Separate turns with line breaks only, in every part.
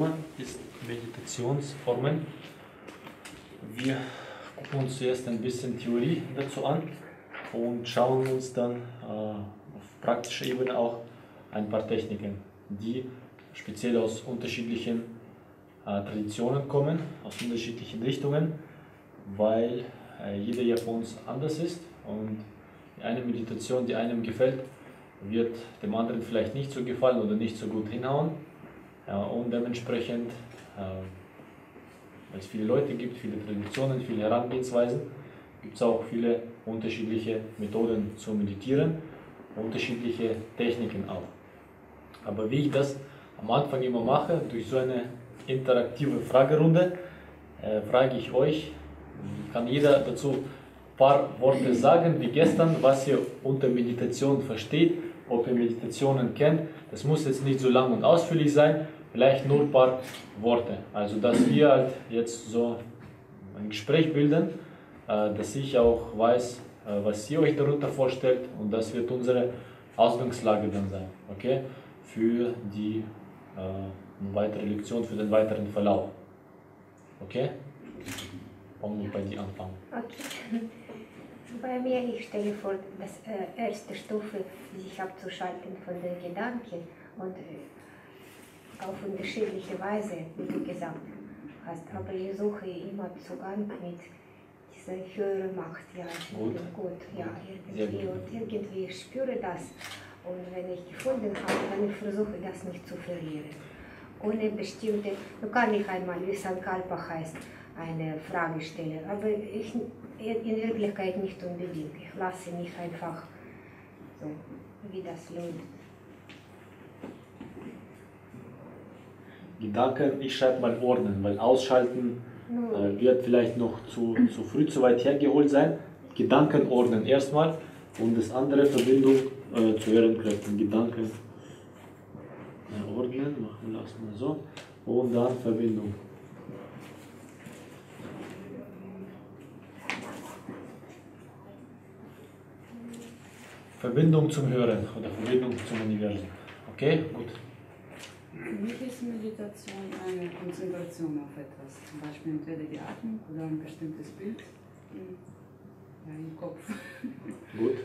Thema ist Meditationsformen. Wir gucken uns zuerst ein bisschen Theorie dazu an und schauen uns dann äh, auf praktischer Ebene auch ein paar Techniken, die speziell aus unterschiedlichen äh, Traditionen kommen, aus unterschiedlichen Richtungen, weil äh, jeder ja von uns anders ist und eine Meditation, die einem gefällt, wird dem anderen vielleicht nicht so gefallen oder nicht so gut hinhauen. Ja, und dementsprechend, äh, weil es viele Leute gibt, viele Traditionen, viele Herangehensweisen, gibt es auch viele unterschiedliche Methoden zu meditieren, unterschiedliche Techniken auch. Aber wie ich das am Anfang immer mache, durch so eine interaktive Fragerunde, äh, frage ich euch, kann jeder dazu ein paar Worte sagen, wie gestern, was ihr unter Meditation versteht, ob ihr Meditationen kennt. Das muss jetzt nicht so lang und ausführlich sein, vielleicht nur ein paar Worte. Also, dass wir halt jetzt so ein Gespräch bilden, äh, dass ich auch weiß, äh, was ihr euch darunter vorstellt und das wird unsere Ausgangslage dann sein, okay, für die äh, weitere Lektion, für den weiteren Verlauf. Okay? Wollen wir bei dir anfangen?
Okay. Bei mir, ich stelle vor, das äh, erste Stufe, sich abzuschalten von den Gedanken und äh, auf unterschiedliche Weise, wie gesagt hast. Aber ich suche immer Zugang mit dieser höheren Macht. Ja, ich
Gut.
gut. Ja, irgendwie. Und irgendwie ich spüre das. Und wenn ich gefunden habe, dann versuche ich das nicht zu verlieren. Ohne bestimmte, du kannst nicht einmal, wie Sankalpa heißt, eine Frage stellen. Aber ich in Wirklichkeit nicht unbedingt. Ich lasse mich einfach so, wie das läuft.
Gedanken, ich schreibe mal ordnen, weil ausschalten äh, wird vielleicht noch zu, zu früh, zu weit hergeholt sein. Gedanken ordnen erstmal und das andere Verbindung äh, zu höheren Kräften. Gedanken äh, ordnen, machen wir das mal so. Und dann Verbindung. Verbindung zum Hören oder Verbindung zum Universum. Okay, gut.
Mich ist Meditation eine Konzentration auf etwas, zum Beispiel entweder die Atmung oder ein bestimmtes Bild im, ja, im Kopf.
Gut.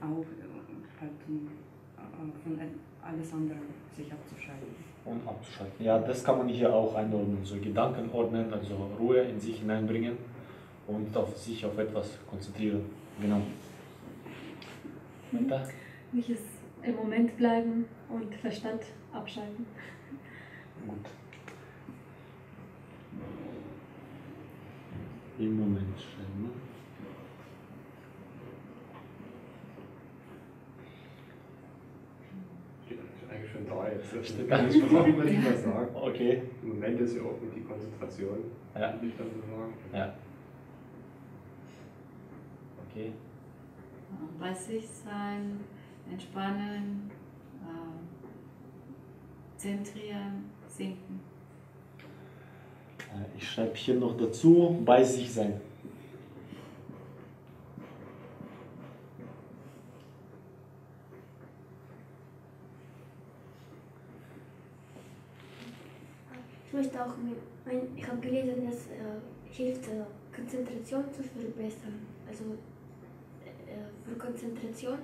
Auch äh, halt, um, äh, von alles andere sich abzuschalten.
und abzuschalten. Ja, das kann man hier auch einordnen. So Gedanken ordnen, also Ruhe in sich hineinbringen und auf sich auf etwas konzentrieren. Genau. Weiter?
Mich ist im Moment bleiben und Verstand abschalten.
Gut. Im Moment schreiben. Ne?
Eigentlich schon da jetzt. Das kann ich machen, was ich mal sagen.
Okay.
Im Moment ist ja auch mit die Konzentration,
Ja.
würde ich dann so sagen.
Ja. Okay.
Bei sich sein, entspannen, äh, zentrieren, sinken.
Äh, Ich schreibe hier noch dazu, bei sich sein.
Ich möchte auch ich habe gelesen, dass äh, hilft, äh, Konzentration zu verbessern. Also für Konzentration.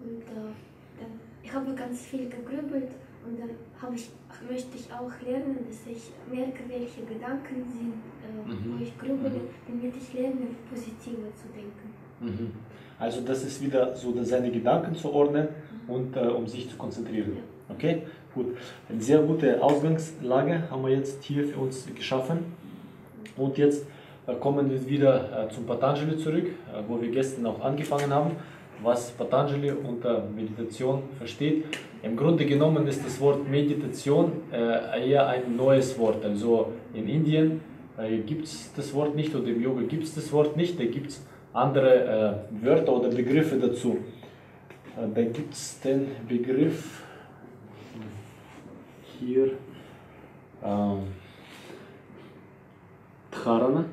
Und äh, dann, ich habe ganz viel gegrübelt und dann ich, möchte ich auch lernen, dass ich merke, welche Gedanken sind, äh,
Mhm.
wo ich grübele, damit ich lerne, positiver zu denken.
Mhm. Also das ist wieder so, dass seine Gedanken zu ordnen und äh, um sich zu konzentrieren. Okay, gut. Eine sehr gute Ausgangslage haben wir jetzt hier für uns geschaffen. Und jetzt kommen wir wieder äh, zum Patanjali zurück, äh, wo wir gestern auch angefangen haben, was Patanjali unter Meditation versteht. Im Grunde genommen ist das Wort Meditation äh, eher ein neues Wort. Also in Indien äh, gibt es das Wort nicht oder im Yoga gibt es das Wort nicht. Da gibt es andere äh, Wörter oder Begriffe dazu. Äh, da gibt es den Begriff hier ähm, Dharana.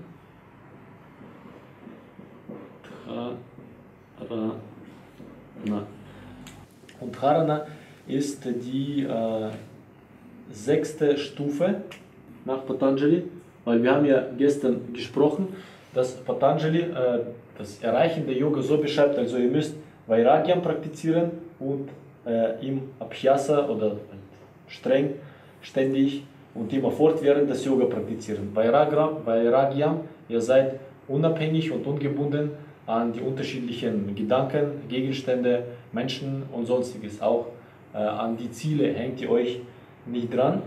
Dharana. Ist die äh, sechste Stufe nach Patanjali, weil wir haben ja gestern gesprochen, dass Patanjali äh, das Erreichen der Yoga so beschreibt, also ihr müsst Vairagyam praktizieren und äh, im Abhyasa oder streng, ständig und immer fortwährend das Yoga praktizieren. Vairagyam, Vairagyam, ihr seid unabhängig und ungebunden an die unterschiedlichen Gedanken, Gegenstände, Menschen und sonstiges. Auch äh, an die Ziele hängt ihr euch nicht dran,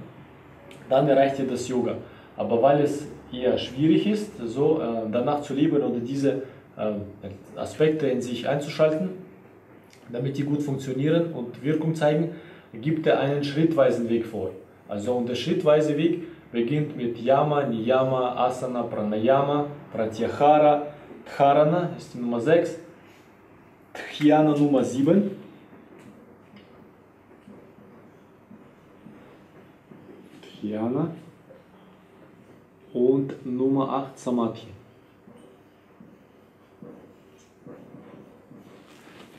dann erreicht ihr das Yoga. Aber weil es eher schwierig ist, so äh, danach zu leben oder diese äh, Aspekte in sich einzuschalten, damit die gut funktionieren und Wirkung zeigen, gibt er einen schrittweisen Weg vor. Also und der schrittweise Weg beginnt mit Yama, Niyama, Asana, Pranayama, Pratyahara, Dharana ist die Nummer 6, Dhyana Nummer 7. Dhyana und Nummer 8 Samadhi.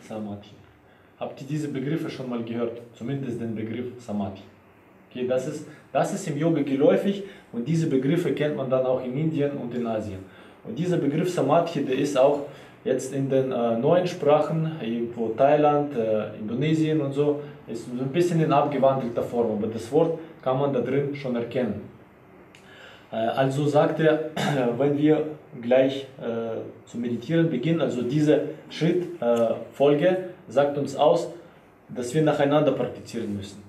Samadhi. Habt ihr diese Begriffe schon mal gehört? Zumindest den Begriff Samadhi. Okay, das, ist, das ist im Yoga geläufig und diese Begriffe kennt man dann auch in Indien und in Asien. Und dieser Begriff Samadhi, der ist auch jetzt in den äh, neuen Sprachen, irgendwo Thailand, äh, Indonesien und so, ist so ein bisschen in abgewandelter Form, aber das Wort kann man da drin schon erkennen. Äh, also sagt er, wenn wir gleich äh, zu meditieren beginnen, also diese Schrittfolge äh, sagt uns aus, dass wir nacheinander praktizieren müssen.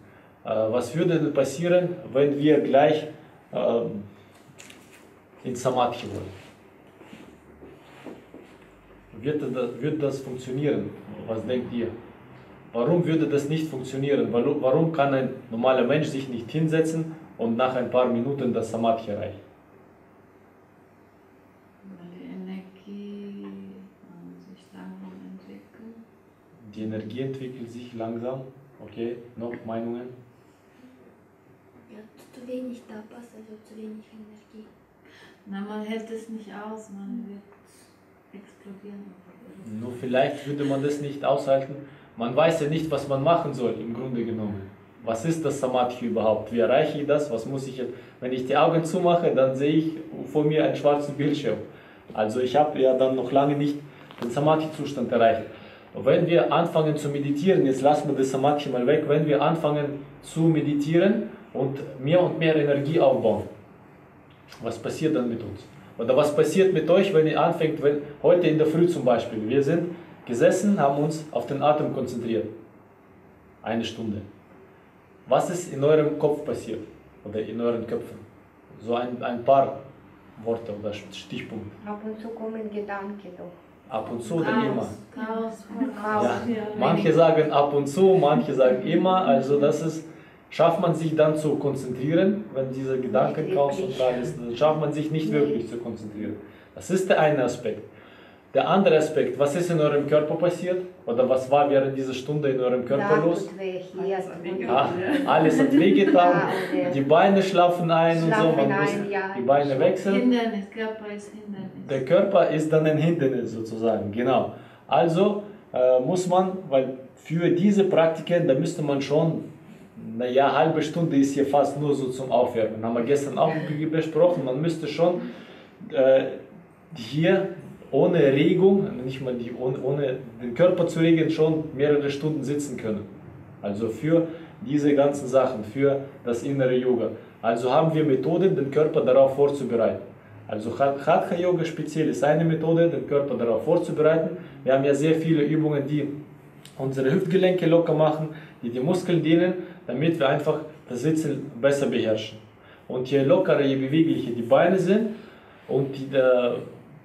Äh, was würde denn passieren, wenn wir gleich ähm, in Samadhi wollen? Wird das, wird das funktionieren? Was denkt ihr? Warum würde das nicht funktionieren? Warum, kann ein normaler Mensch sich nicht hinsetzen und nach ein paar Minuten das Samadhi erreichen?
Weil die Energie äh, sich langsam entwickelt.
Die Energie entwickelt sich langsam. Okay, noch Meinungen?
Ja, zu wenig da passt, also zu wenig Energie.
Na, man hält es nicht aus, man wird explodieren.
Nur vielleicht würde man das nicht aushalten. Man weiß ja nicht, was man machen soll, im Grunde genommen. Was ist das Samadhi überhaupt? Wie erreiche ich das? Was muss ich jetzt? Wenn ich die Augen zumache, dann sehe ich vor mir einen schwarzen Bildschirm. Also ich habe ja dann noch lange nicht den Samadhi-Zustand erreicht. Wenn wir anfangen zu meditieren, jetzt lassen wir das Samadhi mal weg, wenn wir anfangen zu meditieren und mehr und mehr Energie aufbauen, was passiert dann mit uns? Oder was passiert mit euch, wenn ihr anfängt, wenn, heute in der Früh zum Beispiel, wir sind gesessen, haben uns auf den Atem konzentriert. Eine Stunde. Was ist in eurem Kopf passiert? Oder in euren Köpfen? So ein, ein paar Worte oder Stichpunkte.
Ab und zu kommen Gedanken doch.
Ab und zu oder immer?
Chaos.
Chaos.
Ja. Manche sagen ab und zu, manche sagen immer. Also das ist, schafft man sich dann zu konzentrieren, wenn dieser Gedankenchaos und da ist, dann schafft man sich nicht wirklich zu konzentrieren. Das ist der eine Aspekt. Der andere Aspekt, was ist in eurem Körper passiert? Oder was war während dieser Stunde in eurem Körper
Da
los?
Alles hat wehgetan.
weh.
Ah, alles hat wehgetan,
und,
die Beine schlafen ein und so, man muss die Beine wechseln.
Hindernis, Körper ist Hindernis.
Der Körper ist dann ein Hindernis sozusagen, genau. Also äh, muss man, weil für diese Praktiken, da müsste man schon, naja, halbe Stunde ist hier fast nur so zum Aufwärmen. Haben wir gestern auch besprochen, man müsste schon äh, hier ohne Regung, nicht mal die, ohne, ohne den Körper zu regen, schon mehrere Stunden sitzen können. Also für diese ganzen Sachen, für das innere Yoga. Also haben wir Methoden, den Körper darauf vorzubereiten. Also Hatha Yoga speziell ist eine Methode, den Körper darauf vorzubereiten. Wir haben ja sehr viele Übungen, die unsere Hüftgelenke locker machen, die die Muskeln dienen, damit wir einfach das Sitzen besser beherrschen. Und je lockerer, je beweglicher die Beine sind, und die, äh,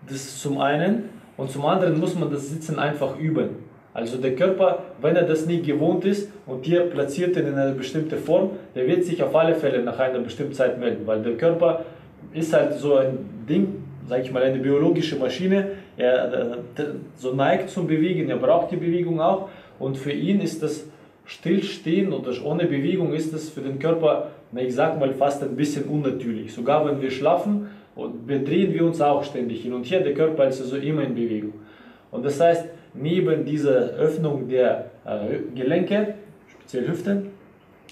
das ist zum einen, und zum anderen muss man das Sitzen einfach üben. Also der Körper, wenn er das nie gewohnt ist und ihr platziert ihn in eine bestimmte Form, der wird sich auf alle Fälle nach einer bestimmten Zeit melden, weil der Körper ist halt so ein Ding, sag ich mal, eine biologische Maschine. Er äh, so neigt zum Bewegen, er braucht die Bewegung auch. Und für ihn ist das Stillstehen oder ohne Bewegung ist das für den Körper, na, ich sag mal, fast ein bisschen unnatürlich. Sogar wenn wir schlafen, und drehen wir uns auch ständig hin und her. Der Körper ist also immer in Bewegung. Und das heißt, neben dieser Öffnung der äh, Gelenke speziell Hüften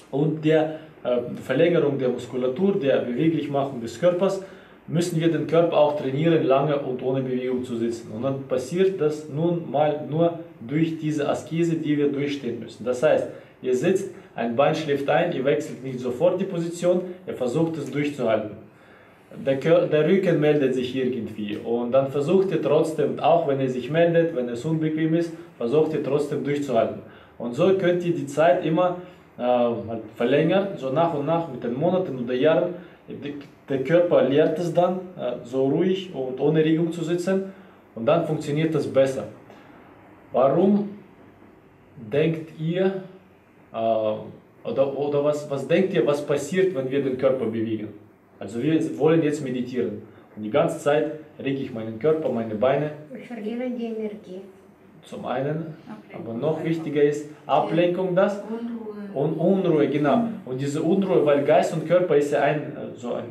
und der äh, Verlängerung der Muskulatur, der Beweglichmachung des Körpers, müssen wir den Körper auch trainieren, lange und ohne Bewegung zu sitzen. Und dann passiert das nun mal nur durch diese Askese, die wir durchstehen müssen. Das heißt, ihr sitzt, ein Bein schläft ein, ihr wechselt nicht sofort die Position, ihr versucht es durchzuhalten. Der, der Rücken meldet sich irgendwie und dann versucht ihr trotzdem, auch wenn er sich meldet, wenn es unbequem ist, versucht ihr trotzdem durchzuhalten. Und so könnt ihr die Zeit immer äh, halt verlängern, so nach und nach mit den Monaten oder Jahren. Der Körper lernt es dann, äh, so ruhig und ohne Regung zu sitzen und dann funktioniert das besser. Warum denkt ihr, äh, oder, oder was, was denkt ihr, was passiert, wenn wir den Körper bewegen? Also wir wollen jetzt meditieren. Und die ganze Zeit rege ich meinen Körper, meine Beine.
Wir verlieren die Energie.
Zum einen,
Ablenkung.
aber noch wichtiger ist Ablenkung das
Unruhe.
und Unruhe, genau. Und diese Unruhe, weil Geist und Körper ist ja ein, äh, so ein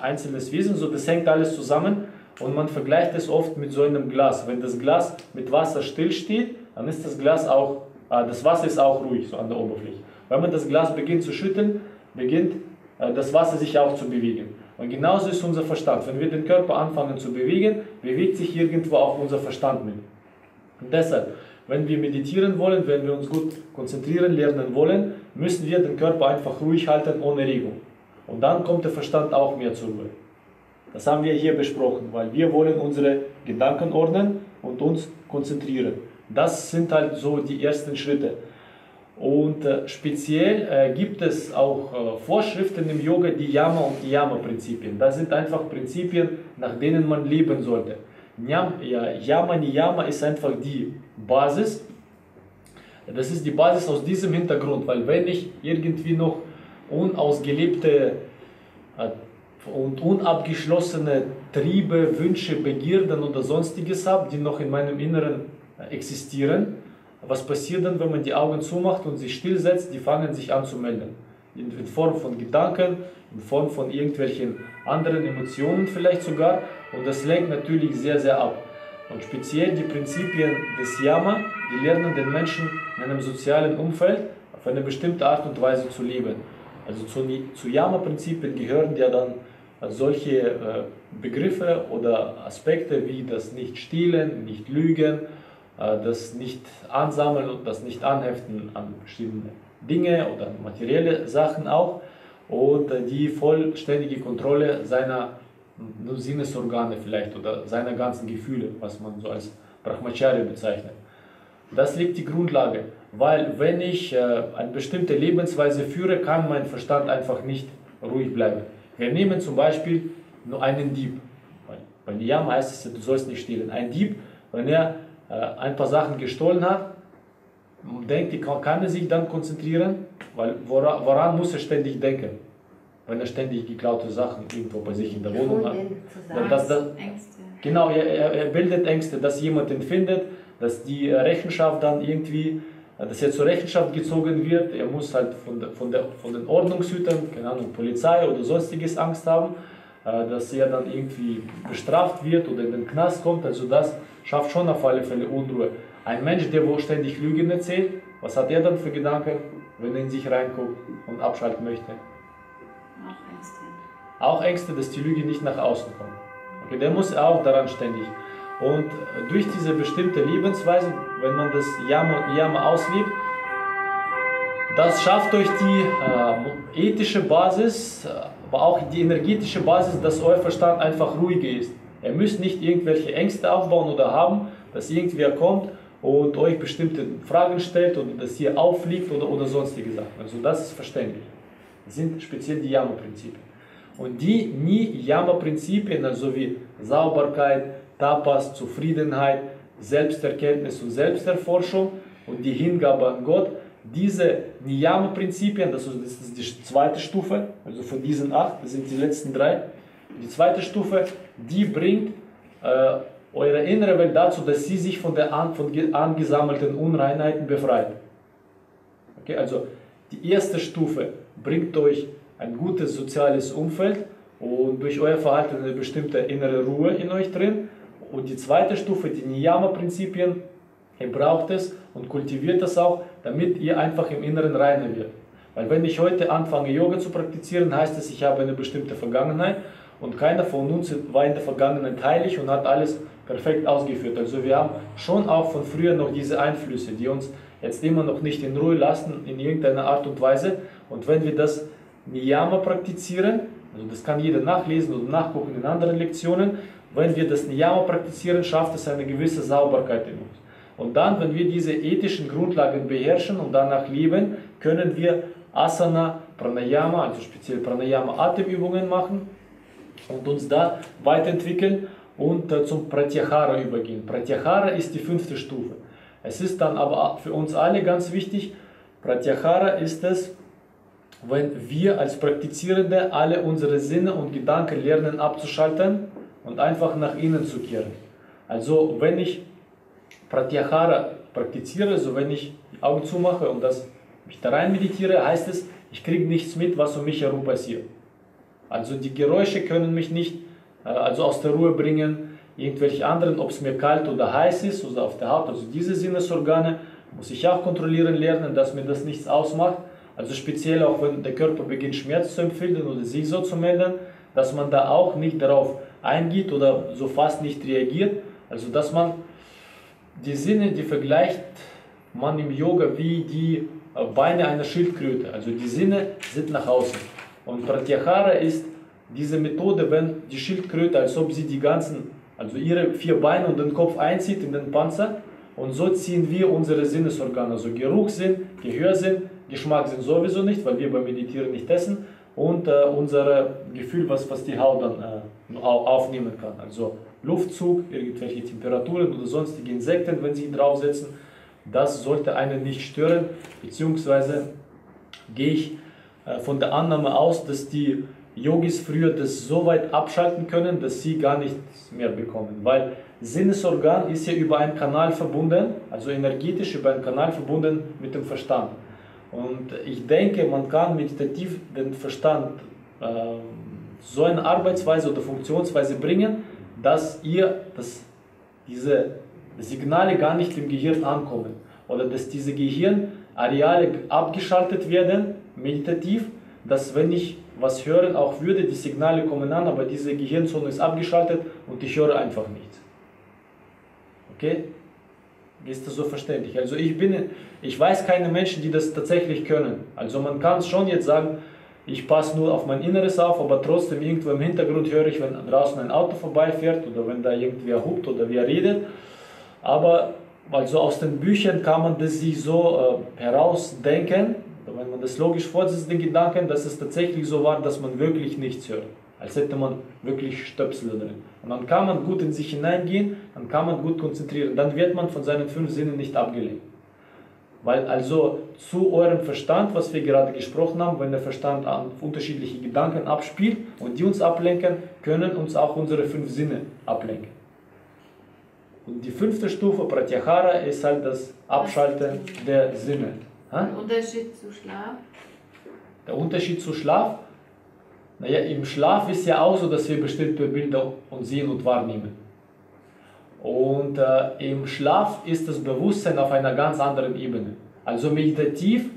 einzelnes Wesen, so das hängt alles zusammen und man vergleicht es oft mit so einem Glas. Wenn das Glas mit Wasser stillsteht, dann ist das Glas auch, äh, das Wasser ist auch ruhig so an der Oberfläche. Wenn man das Glas beginnt zu schütteln, beginnt äh, das Wasser sich auch zu bewegen. Und genauso ist unser Verstand. Wenn wir den Körper anfangen zu bewegen, bewegt sich irgendwo auch unser Verstand mit. Und deshalb, wenn wir meditieren wollen, wenn wir uns gut konzentrieren lernen wollen, müssen wir den Körper einfach ruhig halten, ohne Regung. Und dann kommt der Verstand auch mehr zur Ruhe. Das haben wir hier besprochen, weil wir wollen unsere Gedanken ordnen und uns konzentrieren. Das sind halt so die ersten Schritte. Und äh, speziell äh, gibt es auch äh, Vorschriften im Yoga, die Yama und die Yama-Prinzipien. Das sind einfach Prinzipien, nach denen man leben sollte. Yama Niyama ist einfach die Basis. Das ist die Basis aus diesem Hintergrund, weil wenn ich irgendwie noch unausgelebte und unabgeschlossene Triebe, Wünsche, Begierden oder sonstiges habe, die noch in meinem Inneren äh, existieren, was passiert dann, wenn man die Augen zumacht und sich stillsetzt? Die fangen sich an zu melden. In, Form von Gedanken, in Form von irgendwelchen anderen Emotionen vielleicht sogar. Und das lenkt natürlich sehr, sehr ab. Und speziell die Prinzipien des Yama, die lernen den Menschen in einem sozialen Umfeld auf eine bestimmte Art und Weise zu leben. Also zu, zu Yama-Prinzipien gehören ja dann solche äh, Begriffe oder Aspekte wie das Nicht-Stehlen, Nicht-Lügen, äh, das Nicht-Ansammeln und das Nicht-Anheften an bestimmte Dinge oder materielle Sachen auch und äh, die vollständige Kontrolle seiner Sinnesorgane vielleicht oder seiner ganzen Gefühle, was man so als Brahmacharya bezeichnet. Das liegt die Grundlage, weil wenn ich eine bestimmte Lebensweise führe, kann mein Verstand einfach nicht ruhig bleiben. Wir nehmen zum Beispiel nur einen Dieb. Bei Niyama heißt es, du sollst nicht stehlen. Ein Dieb, wenn er äh, ein paar Sachen gestohlen hat, denkt, kann, kann er sich dann konzentrieren, weil woran, woran muss er ständig denken? Wenn er ständig geklaute Sachen irgendwo bei sich in der Wohnung hat. Das, das,
Ängste.
Genau, er, er, bildet Ängste, dass jemand ihn findet, dass die äh, Rechenschaft dann irgendwie, dass er zur Rechenschaft gezogen wird. Er muss halt von, der, von, der, von den Ordnungshütern, keine Ahnung, Polizei oder sonstiges Angst haben, äh, dass er dann irgendwie bestraft wird oder in den Knast kommt. Also das schafft schon auf alle Fälle Unruhe. Ein Mensch, der wo ständig Lügen erzählt, was hat er dann für Gedanken, wenn er in sich reinguckt und abschalten möchte?
Auch Ängste.
Auch Ängste, dass die Lüge nicht nach außen kommt. Okay, der muss auch daran ständig. Und durch diese bestimmte Lebensweise, wenn man das Yama, Yama auslebt, das schafft euch die äh, ethische Basis, aber auch die energetische Basis, dass euer Verstand einfach ruhiger ist. Ihr müsst nicht irgendwelche Ängste aufbauen oder haben, dass irgendwer kommt und euch bestimmte Fragen stellt oder dass ihr auffliegt oder, oder sonstige Sachen. Also das ist verständlich. Das sind speziell die Yama-Prinzipien. Und die Ni-Yama-Prinzipien, also wie Sauberkeit, Tapas, Zufriedenheit, Selbsterkenntnis und Selbsterforschung und die Hingabe an Gott, diese Niyama-Prinzipien, das ist die zweite Stufe, also von diesen acht, das sind die letzten drei. Die zweite Stufe, die bringt äh, eure innere Welt dazu, dass sie sich von, der an, von angesammelten Unreinheiten befreit. Okay, also die erste Stufe bringt euch ein gutes soziales Umfeld und durch euer Verhalten eine bestimmte innere Ruhe in euch drin. Und die zweite Stufe, die Niyama-Prinzipien, Ihr braucht es und kultiviert es auch, damit ihr einfach im Inneren reiner wird. Weil wenn ich heute anfange, Yoga zu praktizieren, heißt es, ich habe eine bestimmte Vergangenheit und keiner von uns war in der Vergangenheit heilig und hat alles perfekt ausgeführt. Also wir haben schon auch von früher noch diese Einflüsse, die uns jetzt immer noch nicht in Ruhe lassen in irgendeiner Art und Weise. Und wenn wir das Niyama praktizieren, also das kann jeder nachlesen oder nachgucken in anderen Lektionen, wenn wir das Niyama praktizieren, schafft es eine gewisse Sauberkeit in uns. Und dann, wenn wir diese ethischen Grundlagen beherrschen und danach leben, können wir Asana, Pranayama, also speziell Pranayama Atemübungen machen und uns da weiterentwickeln und äh, zum Pratyahara übergehen. Pratyahara ist die fünfte Stufe. Es ist dann aber für uns alle ganz wichtig, Pratyahara ist es, wenn wir als Praktizierende alle unsere Sinne und Gedanken lernen abzuschalten und einfach nach innen zu kehren. Also wenn ich Pratyahara praktiziere, also wenn ich die Augen zumache und das, mich da rein meditiere, heißt es, ich kriege nichts mit, was um mich herum passiert. Also die Geräusche können mich nicht äh, also aus der Ruhe bringen, irgendwelche anderen, ob es mir kalt oder heiß ist oder auf der Haut, also diese Sinnesorgane muss ich auch kontrollieren lernen, dass mir das nichts ausmacht. Also speziell auch wenn der Körper beginnt Schmerz zu empfinden oder sich so zu melden, dass man da auch nicht darauf eingeht oder so fast nicht reagiert. Also dass man die Sinne, die vergleicht man im Yoga wie die äh, Beine einer Schildkröte. Also die Sinne sind nach außen. Und Pratyahara ist diese Methode, wenn die Schildkröte, als ob sie die ganzen, also ihre vier Beine und den Kopf einzieht in den Panzer. Und so ziehen wir unsere Sinnesorgane, also Geruchssinn, Gehörsinn, Geschmackssinn sowieso nicht, weil wir beim Meditieren nicht essen. Und äh, unser Gefühl, was, was die Haut dann äh, aufnehmen kann. Also Luftzug, irgendwelche Temperaturen oder sonstige Insekten, wenn sie draufsetzen, das sollte einen nicht stören, beziehungsweise gehe ich äh, von der Annahme aus, dass die Yogis früher das so weit abschalten können, dass sie gar nichts mehr bekommen. Weil Sinnesorgan ist ja über einen Kanal verbunden, also energetisch über einen Kanal verbunden mit dem Verstand. Und ich denke, man kann meditativ den Verstand äh, so eine Arbeitsweise oder Funktionsweise bringen, dass ihr dass diese Signale gar nicht im Gehirn ankommen oder dass diese Gehirnareale abgeschaltet werden, meditativ, dass wenn ich was hören auch würde, die Signale kommen an, aber diese Gehirnzone ist abgeschaltet und ich höre einfach nichts. Okay? Ist das so verständlich? Also ich bin, ich weiß keine Menschen, die das tatsächlich können. Also man kann schon jetzt sagen, ich passe nur auf mein Inneres auf, aber trotzdem irgendwo im Hintergrund höre ich, wenn draußen ein Auto vorbeifährt oder wenn da irgendwer hupt oder wer redet. Aber also aus den Büchern kann man das sich so äh, herausdenken, wenn man das logisch fortsetzt, den Gedanken, dass es tatsächlich so war, dass man wirklich nichts hört. Als hätte man wirklich Stöpsel drin. Und dann kann man gut in sich hineingehen, dann kann man gut konzentrieren. Dann wird man von seinen fünf Sinnen nicht abgelenkt. Weil also zu eurem Verstand, was wir gerade gesprochen haben, wenn der Verstand an unterschiedliche Gedanken abspielt und die uns ablenken, können uns auch unsere fünf Sinne ablenken. Und die fünfte Stufe Pratyahara ist halt das Abschalten der Sinne.
Ha? Unterschied zu Schlaf?
Der Unterschied zu Schlaf? Naja, im Schlaf ist ja auch so, dass wir bestimmte Bilder und sehen und wahrnehmen. Und äh, im Schlaf ist das Bewusstsein auf einer ganz anderen Ebene. Also meditativ,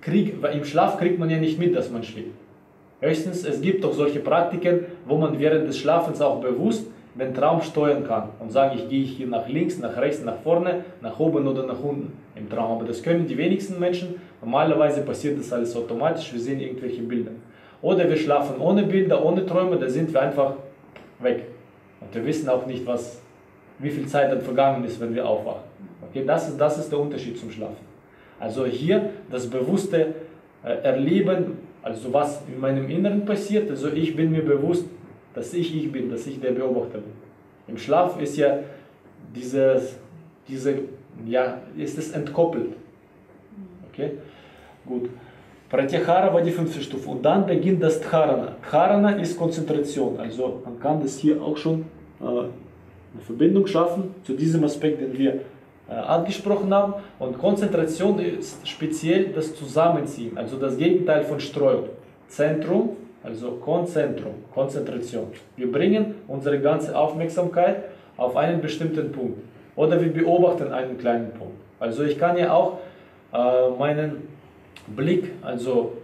krieg, im Schlaf kriegt man ja nicht mit, dass man schläft. Höchstens, es gibt doch solche Praktiken, wo man während des Schlafens auch bewusst den Traum steuern kann und sagen, ich gehe hier nach links, nach rechts, nach vorne, nach oben oder nach unten im Traum. Aber das können die wenigsten Menschen. Normalerweise passiert das alles automatisch, wir sehen irgendwelche Bilder. Oder wir schlafen ohne Bilder, ohne Träume, da sind wir einfach weg. Und wir wissen auch nicht, was, wie viel Zeit dann vergangen ist, wenn wir aufwachen. Okay, das, ist, das ist der Unterschied zum Schlafen. Also hier das bewusste äh, Erleben, also was in meinem Inneren passiert, also ich bin mir bewusst, dass ich ich bin, dass ich der Beobachter bin. Im Schlaf ist ja dieses, diese, ja, ist es entkoppelt. Okay, gut. Pratyahara war die fünfte Stufe und dann beginnt das Dharana. Dharana ist Konzentration, also man kann das hier auch schon äh, eine Verbindung schaffen zu diesem Aspekt, den wir äh, angesprochen haben. Und Konzentration ist speziell das Zusammenziehen, also das Gegenteil von Streuung. Zentrum also Konzentrum, Konzentration. Wir bringen unsere ganze Aufmerksamkeit auf einen bestimmten Punkt. Oder wir beobachten einen kleinen Punkt. Also ich kann ja auch äh, meinen Blick, also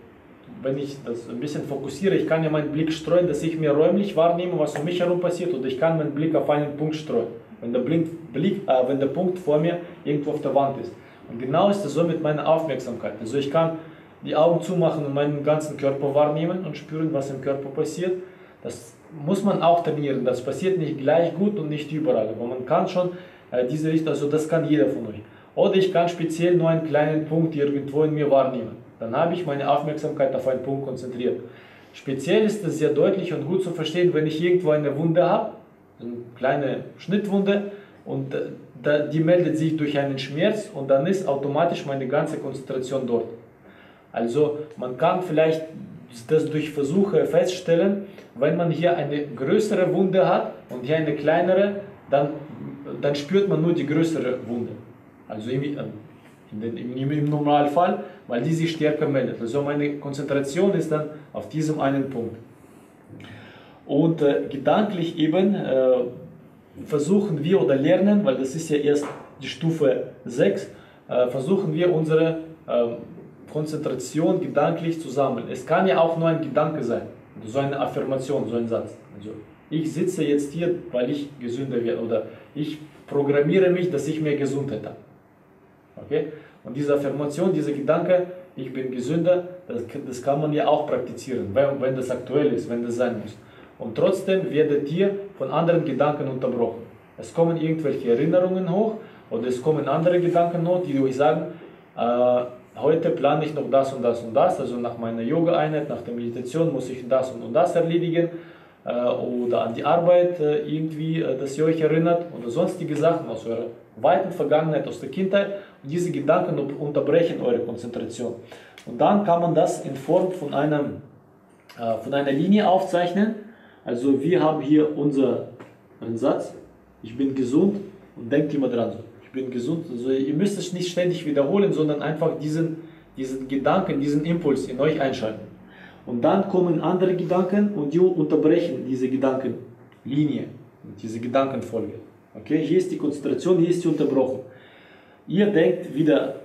wenn ich das ein bisschen fokussiere, ich kann ja meinen Blick streuen, dass ich mir räumlich wahrnehme, was um mich herum passiert, oder ich kann meinen Blick auf einen Punkt streuen, wenn der, Blick, Blick, äh, wenn der Punkt vor mir irgendwo auf der Wand ist. Und genau ist das so mit meiner Aufmerksamkeit. Also ich kann die Augen zumachen und meinen ganzen Körper wahrnehmen und spüren, was im Körper passiert. Das muss man auch trainieren. Das passiert nicht gleich gut und nicht überall. Aber man kann schon äh, diese Richtung, also das kann jeder von euch. Oder ich kann speziell nur einen kleinen Punkt irgendwo in mir wahrnehmen. Dann habe ich meine Aufmerksamkeit auf einen Punkt konzentriert. Speziell ist es sehr deutlich und gut zu verstehen, wenn ich irgendwo eine Wunde habe, eine kleine Schnittwunde, und äh, die meldet sich durch einen Schmerz und dann ist automatisch meine ganze Konzentration dort. Also man kann vielleicht das durch Versuche feststellen, wenn man hier eine größere Wunde hat und hier eine kleinere, dann, dann spürt man nur die größere Wunde. Also im, äh, den, im, im Normalfall, weil die sich stärker meldet. Also meine Konzentration ist dann auf diesem einen Punkt. Und äh, gedanklich eben äh, versuchen wir oder lernen, weil das ist ja erst die Stufe 6, äh, versuchen wir unsere ähm, Konzentration gedanklich zu sammeln. Es kann ja auch nur ein Gedanke sein, so eine Affirmation, so ein Satz. Also ich sitze jetzt hier, weil ich gesünder werde oder ich programmiere mich, dass ich mehr Gesundheit habe. Okay? Und diese Affirmation, dieser Gedanke, ich bin gesünder, das, das kann man ja auch praktizieren, wenn, wenn das aktuell ist, wenn das sein muss. Und trotzdem werdet ihr von anderen Gedanken unterbrochen. Es kommen irgendwelche Erinnerungen hoch oder es kommen andere Gedanken hoch, die euch sagen, äh, heute plane ich noch das und das und das, also nach meiner Yoga-Einheit, nach der Meditation muss ich das und das erledigen äh, oder an die Arbeit äh, irgendwie, äh, dass ihr euch erinnert oder sonstige Sachen aus eurer weiten Vergangenheit, aus der Kindheit und diese Gedanken unterbrechen eure Konzentration. Und dann kann man das in Form von, einem, von einer Linie aufzeichnen. Also wir haben hier unseren Satz, ich bin gesund und denkt immer dran ich bin gesund. Also ihr müsst es nicht ständig wiederholen, sondern einfach diesen, diesen Gedanken, diesen Impuls in euch einschalten. Und dann kommen andere Gedanken und die unterbrechen diese Gedankenlinie, diese Gedankenfolge. Okay, hier ist die Konzentration, hier ist sie unterbrochen. Ihr denkt wieder,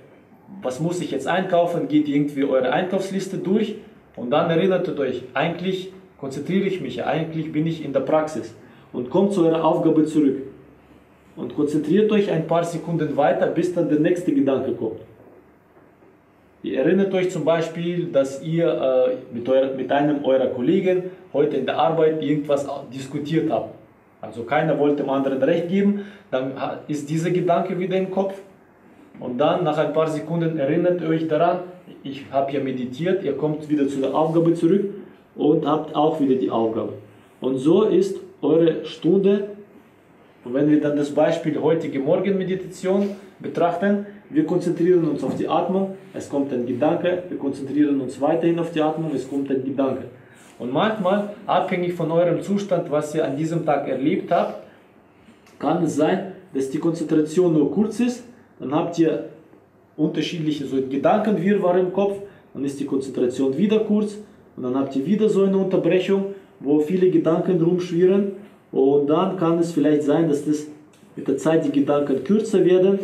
was muss ich jetzt einkaufen, geht irgendwie eure Einkaufsliste durch und dann erinnert euch, eigentlich konzentriere ich mich, eigentlich bin ich in der Praxis und kommt zu eurer Aufgabe zurück und konzentriert euch ein paar Sekunden weiter, bis dann der nächste Gedanke kommt. Ihr erinnert euch zum Beispiel, dass ihr äh, mit, euer, mit einem eurer Kollegen heute in der Arbeit irgendwas diskutiert habt. Also keiner wollte dem anderen Recht geben, dann ist dieser Gedanke wieder im Kopf. Und dann nach ein paar Sekunden erinnert ihr euch daran, ich habe ja meditiert, ihr kommt wieder zu der Aufgabe zurück und habt auch wieder die Aufgabe. Und so ist eure Stunde und wenn wir dann das Beispiel heutige Morgenmeditation betrachten, wir konzentrieren uns auf die Atmung, es kommt ein Gedanke, wir konzentrieren uns weiterhin auf die Atmung, es kommt ein Gedanke. Und manchmal, abhängig von eurem Zustand, was ihr an diesem Tag erlebt habt, kann es sein, dass die Konzentration nur kurz ist, dann habt ihr unterschiedliche so Gedankenwirrwarr im Kopf, dann ist die Konzentration wieder kurz und dann habt ihr wieder so eine Unterbrechung, wo viele Gedanken rumschwirren und dann kann es vielleicht sein, dass das mit der Zeit die Gedanken kürzer werden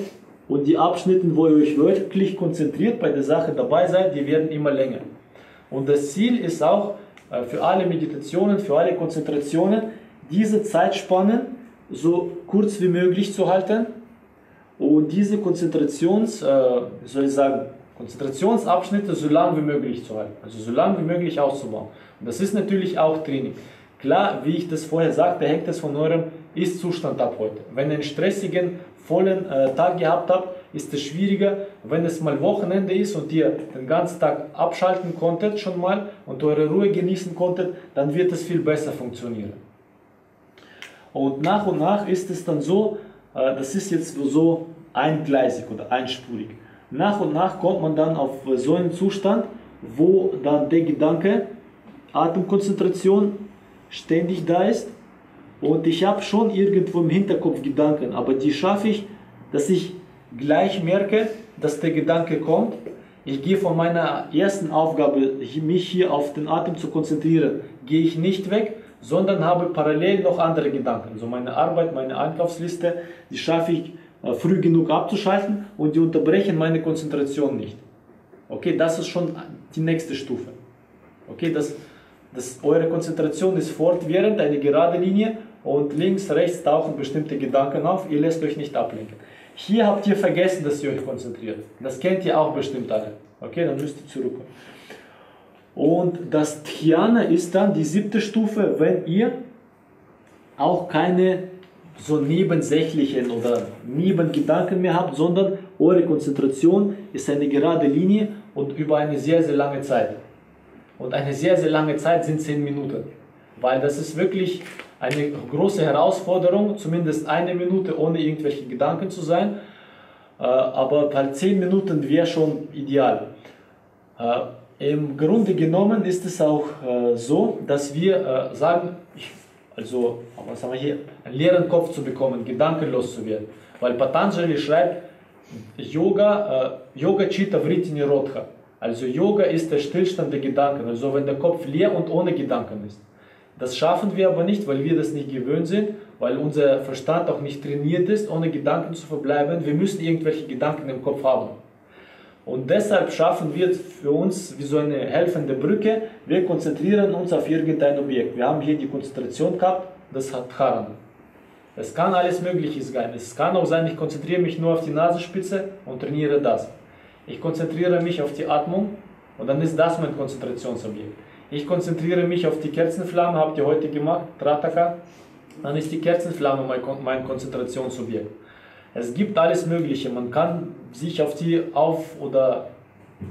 und die Abschnitte, wo ihr euch wirklich konzentriert bei der Sache dabei seid, die werden immer länger. Und das Ziel ist auch äh, für alle Meditationen, für alle Konzentrationen, diese Zeitspannen so kurz wie möglich zu halten und diese Konzentrations, äh, soll ich sagen, Konzentrationsabschnitte so lang wie möglich zu halten, also so lang wie möglich auszubauen. Und das ist natürlich auch Training. Klar, wie ich das vorher sagte, hängt es von eurem Ist-Zustand ab heute. Wenn ihr einen stressigen, vollen äh, Tag gehabt habt, ist es schwieriger. Wenn es mal Wochenende ist und ihr den ganzen Tag abschalten konntet schon mal und eure Ruhe genießen konntet, dann wird es viel besser funktionieren. Und nach und nach ist es dann so, äh, das ist jetzt so eingleisig oder einspurig. Nach und nach kommt man dann auf so einen Zustand, wo dann der Gedanke, Atemkonzentration ständig da ist. Und ich habe schon irgendwo im Hinterkopf Gedanken, aber die schaffe ich, dass ich gleich merke, dass der Gedanke kommt. Ich gehe von meiner ersten Aufgabe, mich hier auf den Atem zu konzentrieren, gehe ich nicht weg, sondern habe parallel noch andere Gedanken. So meine Arbeit, meine Einkaufsliste, die schaffe ich äh, früh genug abzuschalten und die unterbrechen meine Konzentration nicht. Okay, das ist schon die nächste Stufe. Okay, das, das, eure Konzentration ist fortwährend eine gerade Linie und links, rechts tauchen bestimmte Gedanken auf, ihr lässt euch nicht ablenken. Hier habt ihr vergessen, dass ihr euch konzentriert. Das kennt ihr auch bestimmt alle. Okay, dann müsst ihr zurückkommen. Und das Dhyana ist dann die siebte Stufe, wenn ihr auch keine so nebensächlichen oder Nebengedanken mehr habt, sondern eure Konzentration ist eine gerade Linie und über eine sehr, sehr lange Zeit. Und eine sehr, sehr lange Zeit sind 10 Minuten. Weil das ist wirklich eine große Herausforderung, zumindest eine Minute ohne irgendwelche Gedanken zu sein. Äh, aber bei 10 Minuten wäre schon ideal. Äh, Im Grunde genommen ist es auch äh, so, dass wir sagen, also was haben wir hier, einen leeren Kopf zu bekommen, gedankenlos zu werden. Weil Patanjali schreibt, Yoga, Yoga Chitta Vritti Nirodha. Also Yoga ist der Stillstand der Gedanken, also wenn der Kopf leer und ohne Gedanken ist. Das schaffen wir aber nicht, weil wir das nicht gewöhnt sind, weil unser Verstand auch nicht trainiert ist, ohne Gedanken zu verbleiben. Wir müssen irgendwelche Gedanken im Kopf haben. Und deshalb schaffen wir für uns wie so eine helfende Brücke, wir konzentrieren uns auf irgendein Objekt. Wir haben hier die Konzentration gehabt, das hat Haran. Es kann alles Mögliche sein. Es kann auch sein, ich konzentriere mich nur auf die Nasenspitze und trainiere das. Ich konzentriere mich auf die Atmung und dann ist das mein Konzentrationsobjekt. Ich konzentriere mich auf die Kerzenflamme, habt ihr heute gemacht, Trataka, dann ist die Kerzenflamme mein Konzentrationsobjekt. Es gibt alles Mögliche. Man kann sich auf die auf- oder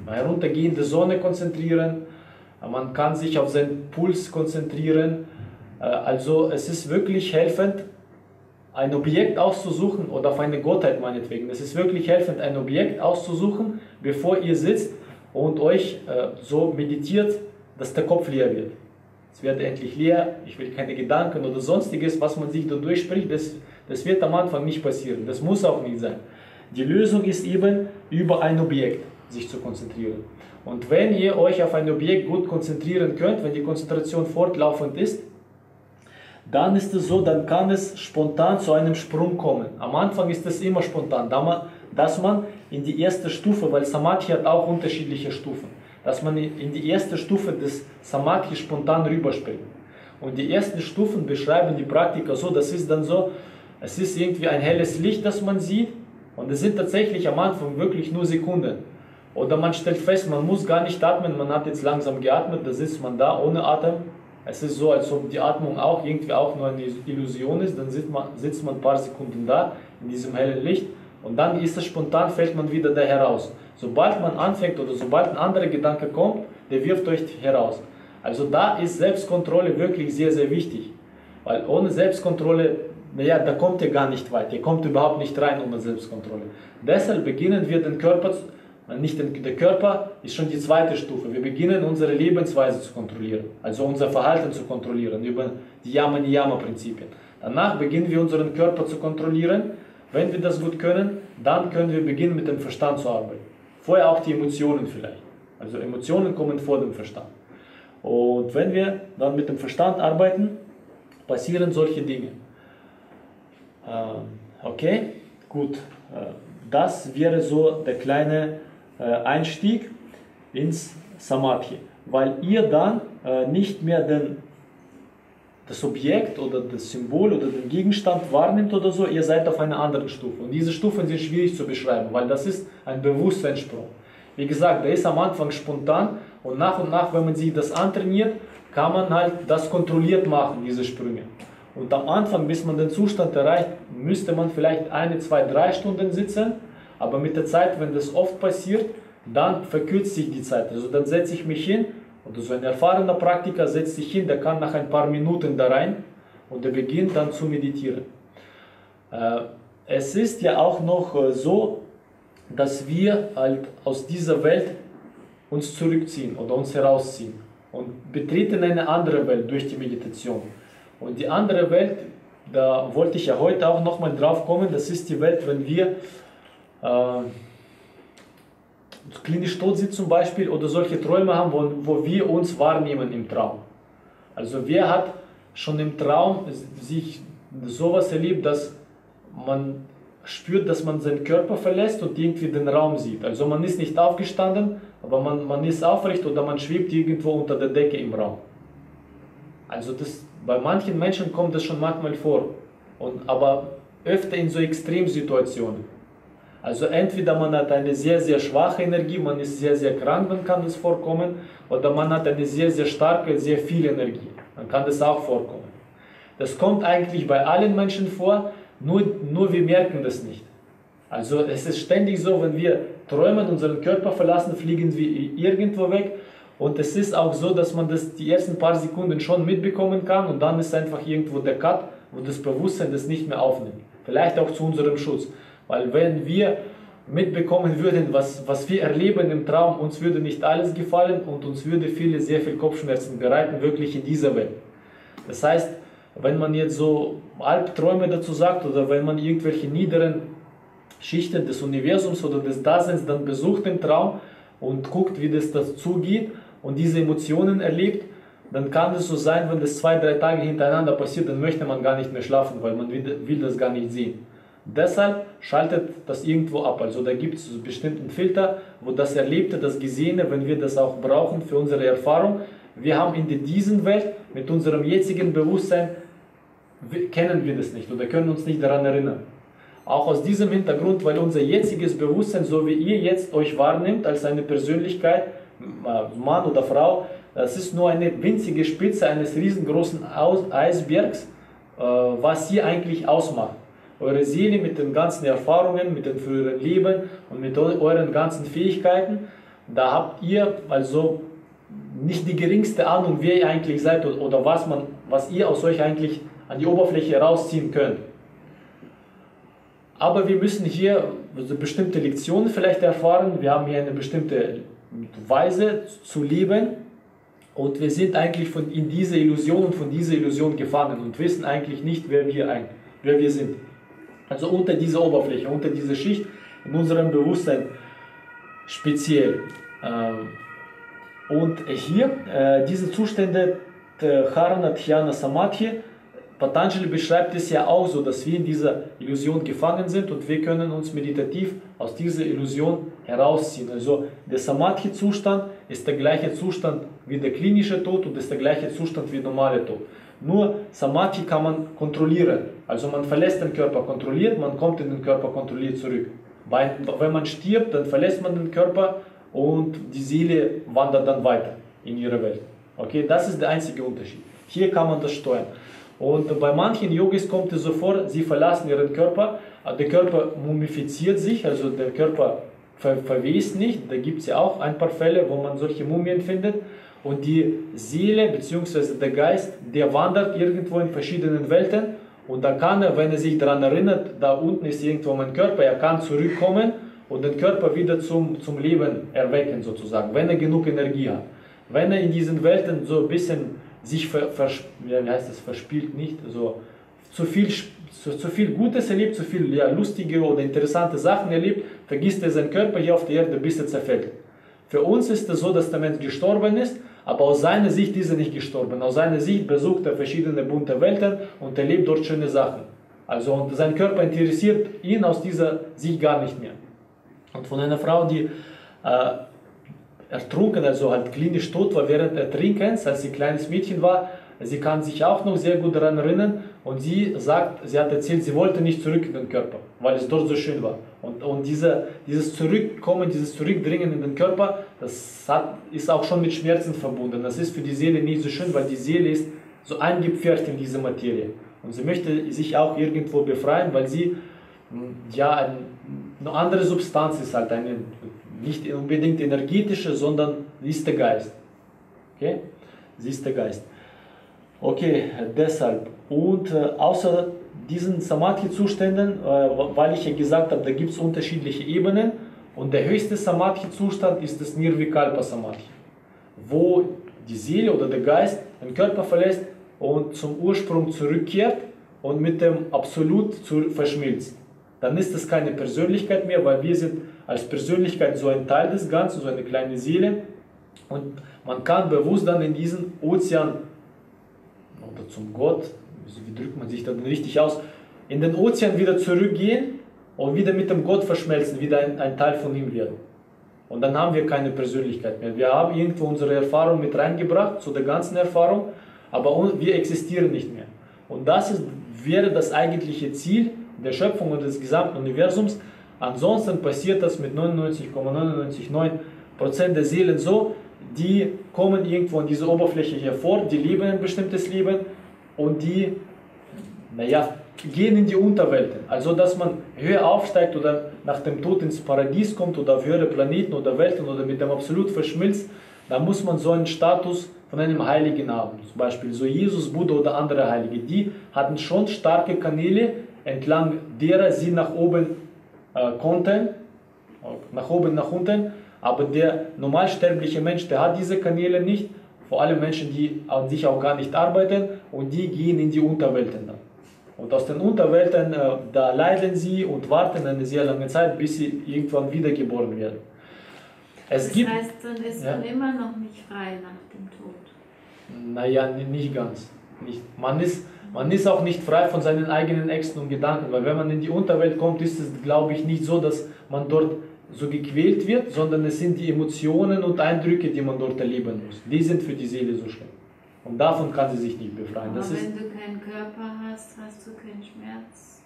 heruntergehende Sonne konzentrieren. Man kann sich auf seinen Puls konzentrieren. Äh, also es ist wirklich helfend, ein Objekt auszusuchen oder auf eine Gottheit meinetwegen. Es ist wirklich helfend, ein Objekt auszusuchen, bevor ihr sitzt und euch äh, so meditiert, dass der Kopf leer wird. Es wird endlich leer, ich will keine Gedanken oder sonstiges, was man sich da durchspricht, das, das wird am Anfang nicht passieren. Das muss auch nicht sein. Die Lösung ist eben, über ein Objekt sich zu konzentrieren. Und wenn ihr euch auf ein Objekt gut konzentrieren könnt, wenn die Konzentration fortlaufend ist, dann ist es so, dann kann es spontan zu einem Sprung kommen. Am Anfang ist es immer spontan, dass man in die erste Stufe, weil Samadhi hat auch unterschiedliche Stufen, dass man in die erste Stufe des Samadhi spontan rüberspringt. Und die ersten Stufen beschreiben die Praktiker so, das ist dann so, es ist irgendwie ein helles Licht, das man sieht und es sind tatsächlich am Anfang wirklich nur Sekunden. Oder man stellt fest, man muss gar nicht atmen, man hat jetzt langsam geatmet, da sitzt man da ohne Atem es ist so, als ob die Atmung auch irgendwie auch nur eine Illusion ist. Dann sitzt man, sitzt man ein paar Sekunden da in diesem hellen Licht und dann ist es spontan, fällt man wieder da heraus. Sobald man anfängt oder sobald ein anderer Gedanke kommt, der wirft euch heraus. Also da ist Selbstkontrolle wirklich sehr, sehr wichtig. Weil ohne Selbstkontrolle, naja, da kommt ihr gar nicht weit. Ihr kommt überhaupt nicht rein ohne Selbstkontrolle. Deshalb beginnen wir den Körper nicht der Körper ist schon die zweite Stufe. Wir beginnen unsere Lebensweise zu kontrollieren, also unser Verhalten zu kontrollieren über die Yama-Niyama-Prinzipien. Danach beginnen wir unseren Körper zu kontrollieren. Wenn wir das gut können, dann können wir beginnen mit dem Verstand zu arbeiten. Vorher auch die Emotionen vielleicht. Also Emotionen kommen vor dem Verstand. Und wenn wir dann mit dem Verstand arbeiten, passieren solche Dinge. Ähm, okay, gut. Äh, das wäre so der kleine äh, Einstieg ins Samadhi, weil ihr dann äh, nicht mehr den, das Objekt oder das Symbol oder den Gegenstand wahrnimmt oder so, ihr seid auf einer anderen Stufe. Und diese Stufen sind schwierig zu beschreiben, weil das ist ein Bewusstseinssprung. Wie gesagt, der ist am Anfang spontan und nach und nach, wenn man sich das antrainiert, kann man halt das kontrolliert machen, diese Sprünge. Und am Anfang, bis man den Zustand erreicht, müsste man vielleicht eine, zwei, drei Stunden sitzen aber mit der Zeit, wenn das oft passiert, dann verkürzt sich die Zeit. Also dann setze ich mich hin, oder so ein erfahrener Praktiker setzt sich hin, der kann nach ein paar Minuten da rein und der beginnt dann zu meditieren. Äh, es ist ja auch noch äh, so, dass wir halt aus dieser Welt uns zurückziehen oder uns herausziehen und betreten eine andere Welt durch die Meditation. Und die andere Welt, da wollte ich ja heute auch nochmal drauf kommen, das ist die Welt, wenn wir äh, klinisch tot sind zum Beispiel oder solche Träume haben, wo, wo wir uns wahrnehmen im Traum. Also wer hat schon im Traum sich sowas erlebt, dass man spürt, dass man seinen Körper verlässt und irgendwie den Raum sieht. Also man ist nicht aufgestanden, aber man, man ist aufrecht oder man schwebt irgendwo unter der Decke im Raum. Also das, bei manchen Menschen kommt das schon manchmal vor, und, aber öfter in so Extremsituationen. Also entweder man hat eine sehr, sehr schwache Energie, man ist sehr, sehr krank, dann kann das vorkommen, oder man hat eine sehr, sehr starke, sehr viel Energie, dann kann das auch vorkommen. Das kommt eigentlich bei allen Menschen vor, nur, nur wir merken das nicht. Also es ist ständig so, wenn wir träumen, unseren Körper verlassen, fliegen wir irgendwo weg. Und es ist auch so, dass man das die ersten paar Sekunden schon mitbekommen kann und dann ist einfach irgendwo der Cut, wo das Bewusstsein das nicht mehr aufnimmt. Vielleicht auch zu unserem Schutz. Weil wenn wir mitbekommen würden, was, was wir erleben im Traum, uns würde nicht alles gefallen und uns würde viele sehr viel Kopfschmerzen bereiten, wirklich in dieser Welt. Das heißt, wenn man jetzt so Albträume dazu sagt oder wenn man irgendwelche niederen Schichten des Universums oder des Daseins dann besucht im Traum und guckt, wie das dazu geht und diese Emotionen erlebt, dann kann es so sein, wenn das zwei, drei Tage hintereinander passiert, dann möchte man gar nicht mehr schlafen, weil man will das gar nicht sehen. Deshalb schaltet das irgendwo ab. Also da gibt es einen bestimmten Filter, wo das Erlebte, das Gesehene, wenn wir das auch brauchen für unsere Erfahrung, wir haben in dieser Welt mit unserem jetzigen Bewusstsein, kennen wir das nicht oder können uns nicht daran erinnern. Auch aus diesem Hintergrund, weil unser jetziges Bewusstsein, so wie ihr jetzt euch wahrnimmt als eine Persönlichkeit, Mann oder Frau, das ist nur eine winzige Spitze eines riesengroßen Eisbergs, äh, was ihr eigentlich ausmacht eure Seele mit den ganzen Erfahrungen, mit den früheren Leben und mit euren ganzen Fähigkeiten. Da habt ihr also nicht die geringste Ahnung, wer ihr eigentlich seid oder was, man, was ihr aus euch eigentlich an die Oberfläche rausziehen könnt. Aber wir müssen hier bestimmte Lektionen vielleicht erfahren. Wir haben hier eine bestimmte Weise zu leben und wir sind eigentlich von, in dieser Illusion und von dieser Illusion gefangen und wissen eigentlich nicht, wer wir, wer wir sind. Also unter dieser Oberfläche, unter dieser Schicht in unserem Bewusstsein speziell. Ähm, und hier, äh, diese Zustände Dharana, Dhyana, Samadhi, Patanjali beschreibt es ja auch so, dass wir in dieser Illusion gefangen sind und wir können uns meditativ aus dieser Illusion herausziehen. Also der Samadhi-Zustand ist der gleiche Zustand wie der klinische Tod und ist der gleiche Zustand wie der normale Tod. Nur Samadhi kann man kontrollieren. Also man verlässt den Körper kontrolliert, man kommt in den Körper kontrolliert zurück. Wenn man stirbt, dann verlässt man den Körper und die Seele wandert dann weiter in ihre Welt. Okay, das ist der einzige Unterschied. Hier kann man das steuern. Und bei manchen Yogis kommt es so vor, sie verlassen ihren Körper, der Körper mumifiziert sich, also der Körper ver verwest nicht. Da gibt es ja auch ein paar Fälle, wo man solche Mumien findet. Und die Seele bzw. der Geist, der wandert irgendwo in verschiedenen Welten und da kann er, wenn er sich daran erinnert, da unten ist irgendwo mein Körper, er kann zurückkommen und den Körper wieder zum, zum Leben erwecken sozusagen, wenn er genug Energie hat. Wenn er in diesen Welten so ein bisschen sich ver, vers, wie heißt das, verspielt, nicht, so zu viel, zu, zu viel Gutes erlebt, zu viel ja, lustige oder interessante Sachen erlebt, vergisst er seinen Körper hier auf der Erde, bis er zerfällt. Für uns ist es so, dass der Mensch gestorben ist aber aus seiner Sicht ist er nicht gestorben. Aus seiner Sicht besucht er verschiedene bunte Welten und erlebt dort schöne Sachen. Also und sein Körper interessiert ihn aus dieser Sicht gar nicht mehr. Und von einer Frau, die äh, ertrunken, also halt klinisch tot war während Ertrinkens, als sie ein kleines Mädchen war, sie kann sich auch noch sehr gut daran erinnern und sie sagt, sie hat erzählt, sie wollte nicht zurück in den Körper, weil es dort so schön war. Und, und diese, dieses Zurückkommen, dieses Zurückdringen in den Körper, das hat, ist auch schon mit Schmerzen verbunden. Das ist für die Seele nicht so schön, weil die Seele ist so eingepfercht in diese Materie. Und sie möchte sich auch irgendwo befreien, weil sie hm, ja eine andere Substanz ist, halt eine nicht unbedingt energetische, sondern sie ist der Geist. Okay? Sie ist der Geist. Okay, deshalb. Und äh, außer diesen Samadhi-Zuständen, äh, weil ich ja gesagt habe, da gibt es unterschiedliche Ebenen und der höchste Samadhi-Zustand ist das Nirvikalpa Samadhi, wo die Seele oder der Geist den Körper verlässt und zum Ursprung zurückkehrt und mit dem Absolut verschmilzt. Dann ist es keine Persönlichkeit mehr, weil wir sind als Persönlichkeit so ein Teil des Ganzen, so eine kleine Seele und man kann bewusst dann in diesen Ozean oder zum Gott, wie drückt man sich dann richtig aus, in den Ozean wieder zurückgehen und wieder mit dem Gott verschmelzen, wieder ein, ein Teil von ihm werden. Und dann haben wir keine Persönlichkeit mehr. Wir haben irgendwo unsere Erfahrung mit reingebracht, zu der ganzen Erfahrung, aber wir existieren nicht mehr. Und das ist, wäre das eigentliche Ziel der Schöpfung und des gesamten Universums. Ansonsten passiert das mit 99,999% der Seelen so, die kommen irgendwo an diese Oberfläche hervor, die leben ein bestimmtes Leben und die, naja, gehen in die Unterwelten. Also, dass man höher aufsteigt oder nach dem Tod ins Paradies kommt oder auf höhere Planeten oder Welten oder mit dem Absolut verschmilzt, da muss man so einen Status von einem Heiligen haben. Zum Beispiel so Jesus, Buddha oder andere Heilige. Die hatten schon starke Kanäle, entlang derer sie nach oben äh, konnten, nach oben, nach unten. Aber der normalsterbliche Mensch, der hat diese Kanäle nicht. Vor allem Menschen, die an sich auch gar nicht arbeiten und die gehen in die Unterwelten dann. Und aus den Unterwelten, äh, da leiden sie und warten eine sehr lange Zeit, bis sie irgendwann wiedergeboren werden. Es
das
gibt,
heißt, dann ist
Ja.
man immer noch nicht frei nach dem Tod.
naja, ni- nicht ganz. Nicht. Man, ist, man ist auch nicht frei von seinen eigenen Ängsten und Gedanken, weil wenn man in die Unterwelt kommt, ist es, glaube ich, nicht so, dass man dort so gequält wird, sondern es sind die Emotionen und Eindrücke, die man dort erleben muss. Die sind für die Seele so schlimm. Und davon kann sie sich nicht befreien.
Aber
Das
wenn du keinen Körper hast, hast du keinen Schmerz.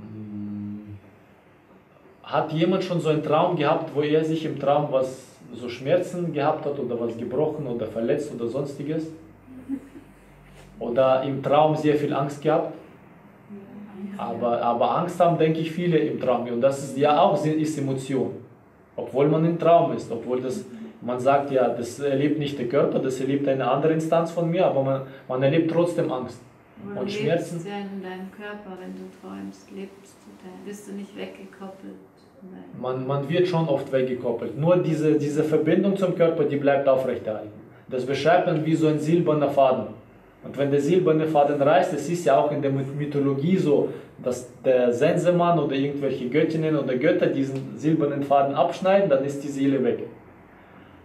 Mm. Hat jemand schon so einen Traum gehabt, wo er sich im Traum was so Schmerzen gehabt hat oder was gebrochen oder verletzt oder sonstiges? Oder im Traum sehr viel Angst gehabt? Aber, aber Angst haben, denke ich, viele im Traum. Und das ist ja auch ist Emotion. Obwohl man im Traum ist. Obwohl das, man sagt ja, das erlebt nicht der Körper, das erlebt eine andere Instanz von mir, aber man, man erlebt trotzdem Angst.
Aber
Und
du
Schmerzen?
lebst ja in deinem Körper, wenn du träumst, lebst du da. Bist du nicht weggekoppelt. Nein.
Man, man wird schon oft weggekoppelt. Nur diese, diese Verbindung zum Körper, die bleibt aufrechterhalten. Das beschreibt man wie so ein silberner Faden. Und wenn der silberne Faden reißt, es ist ja auch in der Mythologie so, dass der Sensemann oder irgendwelche Göttinnen oder Götter diesen silbernen Faden abschneiden, dann ist die Seele weg.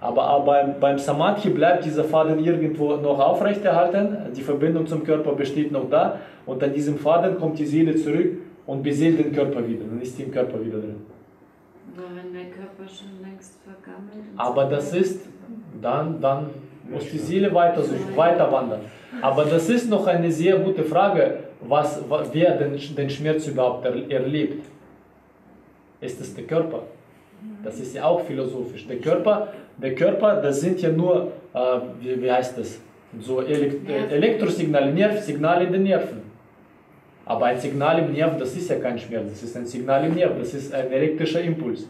Aber, aber beim, beim Samadhi bleibt dieser Faden irgendwo noch aufrechterhalten, die Verbindung zum Körper besteht noch da und an diesem Faden kommt die Seele zurück und beseelt den Körper wieder, dann ist sie im Körper wieder drin.
Aber wenn der Körper schon längst vergammelt und
Aber das ist, dann, dann muss die Seele weiter, so, weiter wandern. Aber das ist noch eine sehr gute Frage, was, wa- wer den, den Schmerz überhaupt er, erlebt. Ist es der Körper? Das ist ja auch philosophisch. Der Körper, der Körper das sind ja nur, äh, wie, wie heißt das? So Elekt Elektrosignale, Nervsignale in den Nerven. Aber ein Signal im Nerv, das ist ja kein Schmerz, das ist ein Signal im Nerv, das ist ein elektrischer Impuls.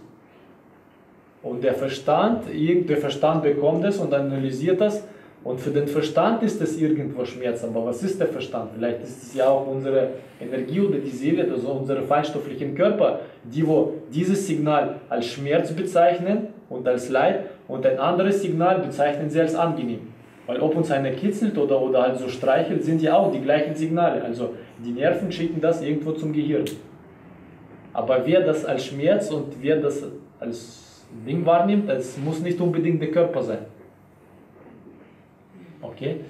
Und der Verstand, der Verstand bekommt es und analysiert das. Und für den Verstand ist es irgendwo Schmerz. Aber was ist der Verstand? Vielleicht ist es ja auch unsere Energie oder die Seele, also unsere feinstofflichen Körper, die wo dieses Signal als Schmerz bezeichnen und als Leid und ein anderes Signal bezeichnen sie als angenehm. Weil ob uns einer kitzelt oder, oder halt so streichelt, sind ja auch die gleichen Signale. Also die Nerven schicken das irgendwo zum Gehirn. Aber wer das als Schmerz und wer das als Ding wahrnimmt, das muss nicht unbedingt der Körper sein. Okay?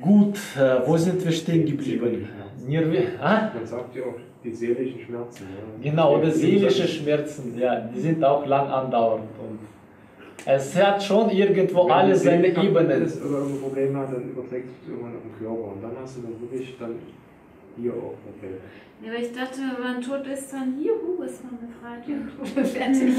Gut, äh, wo sind wir stehen geblieben? Ah?
Man sagt ja auch die seelischen Schmerzen. Ja.
Genau, oder seelische Schmerzen, ja, die sind auch lang andauernd. Und es hat schon irgendwo
Wenn
alle seine Ebenen.
Oder irgendein Problem hat, dann überträgt sich das irgendwann auf den Körper. Und dann hast du dann wirklich dann hier auch Probleme.
Ja, aber ich dachte, wenn man tot ist, dann juhu, ist man befreit und fertig.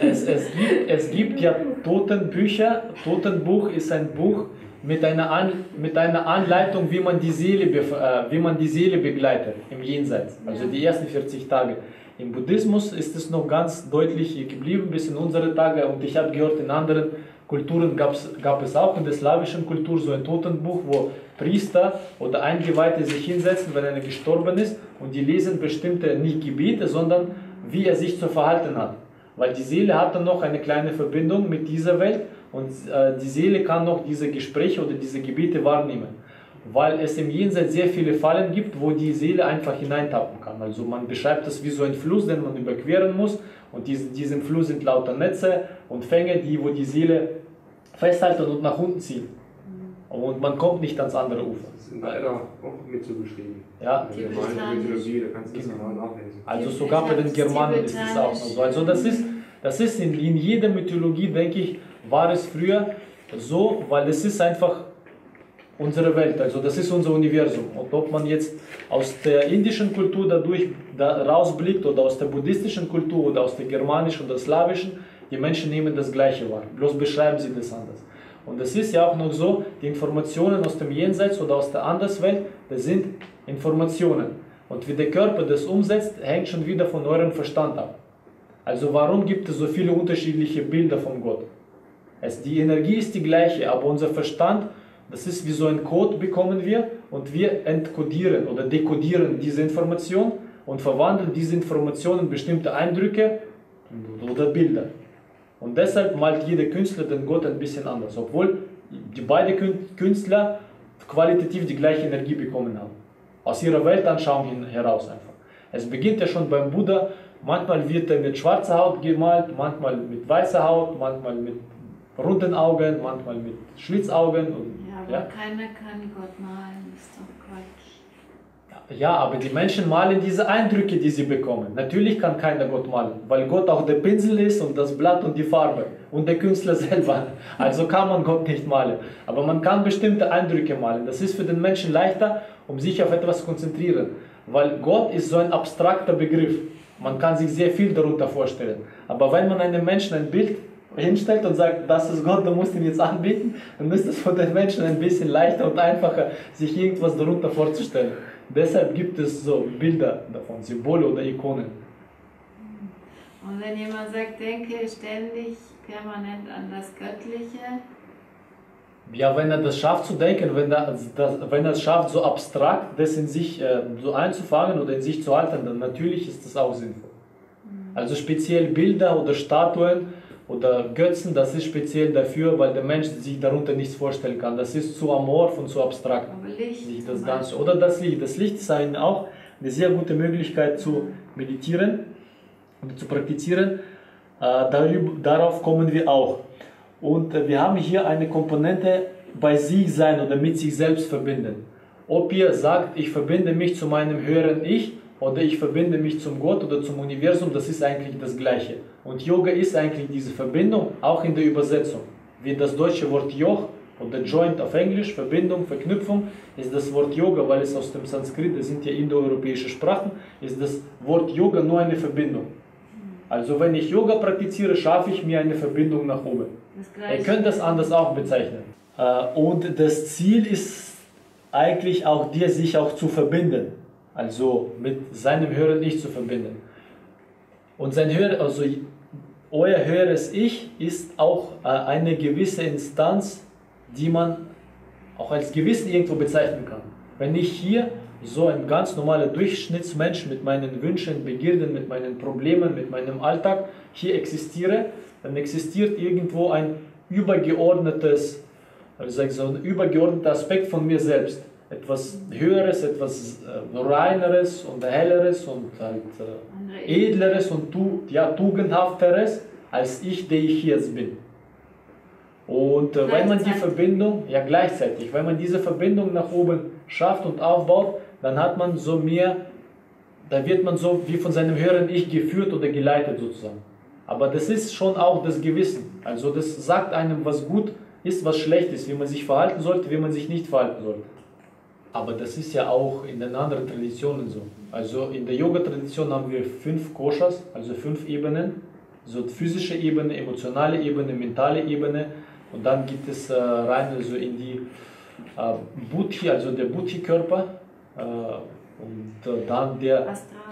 Es, es, gibt, es gibt ja Totenbücher. Totenbuch ist ein Buch mit einer, An, mit einer Anleitung, wie man, die Seele bef- äh, wie man die Seele begleitet im Jenseits. Also die ersten 40 Tage. Im Buddhismus ist es noch ganz deutlich geblieben bis in unsere Tage. Und ich habe gehört, in anderen Kulturen gab's, gab es auch in der slawischen Kultur so ein Totenbuch, wo Priester oder Eingeweihte sich hinsetzen, wenn einer gestorben ist und die lesen bestimmte nicht Gebete, sondern wie er sich zu verhalten hat. Weil die Seele hat dann noch eine kleine Verbindung mit dieser Welt und äh, die Seele kann noch diese Gespräche oder diese Gebete wahrnehmen. Weil es im Jenseits sehr viele Fallen gibt, wo die Seele einfach hineintappen kann. Also man beschreibt das wie so ein Fluss, den man überqueren muss und dies, diesem Fluss sind lauter Netze und Fänge, die wo die Seele festhalten und nach unten ziehen. Und man kommt nicht ans andere Ufer.
Das ist leider auch mit so beschrieben.
Ja,
In der germanischen Mythologie, da kannst du das mal nachlesen.
also sogar bei den Germanen ist es auch noch so. Also das ist, das ist in, in jeder Mythologie, denke ich, war es früher so, weil es ist einfach unsere Welt, also das ist unser Universum. Und ob man jetzt aus der indischen Kultur dadurch da rausblickt oder aus der buddhistischen Kultur oder aus der germanischen oder slawischen, die Menschen nehmen das Gleiche wahr, bloß beschreiben sie das anders. Und es ist ja auch noch so, die Informationen aus dem Jenseits oder aus der Anderswelt, das sind Informationen. Und wie der Körper das umsetzt, hängt schon wieder von eurem Verstand ab. Also warum gibt es so viele unterschiedliche Bilder von Gott? Es, die Energie ist die gleiche, aber unser Verstand, das ist wie so ein Code bekommen wir und wir entkodieren oder dekodieren diese Information und verwandeln diese Informationen in bestimmte Eindrücke oder Bilder. Und deshalb malt jeder Künstler den Gott ein bisschen anders, obwohl die beide Kün- Künstler qualitativ die gleiche Energie bekommen haben. Aus ihrer Weltanschauung heraus einfach. Es beginnt ja schon beim Buddha, manchmal wird er mit schwarzer Haut gemalt, manchmal mit weißer Haut, manchmal mit runden Augen, manchmal mit Schlitzaugen. Und,
Ja, aber
ja.
keiner kann Gott malen, ist doch Quatsch.
Ja, aber die Menschen malen diese Eindrücke, die sie bekommen. Natürlich kann keiner Gott malen, weil Gott auch der Pinsel ist und das Blatt und die Farbe und der Künstler selber. Also kann man Gott nicht malen. Aber man kann bestimmte Eindrücke malen. Das ist für den Menschen leichter, um sich auf etwas zu konzentrieren. Weil Gott ist so ein abstrakter Begriff. Man kann sich sehr viel darunter vorstellen. Aber wenn man einem Menschen ein Bild hinstellt und sagt, das ist Gott, du musst ihn jetzt anbieten, dann ist es für den Menschen ein bisschen leichter und einfacher, sich irgendwas darunter vorzustellen. Deshalb gibt es so Bilder davon, Symbole oder Ikonen.
Und wenn jemand sagt, denke ständig permanent an das Göttliche,
Ja, wenn er das schafft zu denken, wenn er, das, wenn er es schafft, so abstrakt das in sich äh, so einzufangen oder in sich zu halten, dann natürlich ist das auch sinnvoll. Also speziell Bilder oder Statuen oder Götzen, das ist speziell dafür, weil der Mensch sich darunter nichts vorstellen kann. Das ist zu amorph und zu abstrakt.
Licht.
Das Ganze. Oder das Licht. Das Licht ist ein, auch eine sehr gute Möglichkeit zu meditieren und zu praktizieren. Äh, darüber, darauf kommen wir auch. Und äh, wir haben hier eine Komponente bei sich sein oder mit sich selbst verbinden. Ob ihr sagt, ich verbinde mich zu meinem höheren Ich oder ich verbinde mich zum Gott oder zum Universum, das ist eigentlich das Gleiche. Und Yoga ist eigentlich diese Verbindung, auch in der Übersetzung. Wie das deutsche Wort Yoch oder Joint auf Englisch, Verbindung, Verknüpfung, ist das Wort Yoga, weil es aus dem Sanskrit, das sind ja indoeuropäische Sprachen, ist das Wort Yoga nur eine Verbindung. Also wenn ich Yoga praktiziere, schaffe ich mir eine Verbindung nach oben. Ihr könnt das anders auch bezeichnen. Äh, Und das Ziel ist eigentlich auch dir, sich auch zu verbinden. Also mit seinem höheren Ich zu verbinden. Und sein höher, also euer höheres Ich ist auch äh, eine gewisse Instanz, die man auch als Gewissen irgendwo bezeichnen kann. Wenn ich hier so ein ganz normaler Durchschnittsmensch mit meinen Wünschen, Begierden, mit meinen Problemen, mit meinem Alltag hier existiere, dann existiert irgendwo ein übergeordnetes, also ein übergeordneter Aspekt von mir selbst. Etwas Höheres, etwas äh, Reineres und Helleres und halt äh, edleres und ja, tugendhafteres als ich, der ich jetzt bin. Und äh, wenn man die. Verbindung, ja gleichzeitig, wenn man diese Verbindung nach oben schafft und aufbaut, dann hat man so mehr, da wird man so wie von seinem höheren Ich geführt oder geleitet sozusagen. Aber das ist schon auch das Gewissen. Also das sagt einem, was gut ist, was schlecht ist, wie man sich verhalten sollte, wie man sich nicht verhalten sollte. Aber das ist ja auch in den anderen Traditionen so. Also in der Yoga-Tradition haben wir fünf Koshas, also fünf Ebenen. So physische Ebene, emotionale Ebene, mentale Ebene. Und dann gibt es äh, rein also in die äh, Buddhi, also der Buddhi-Körper. Äh, und äh, dann der
Astral.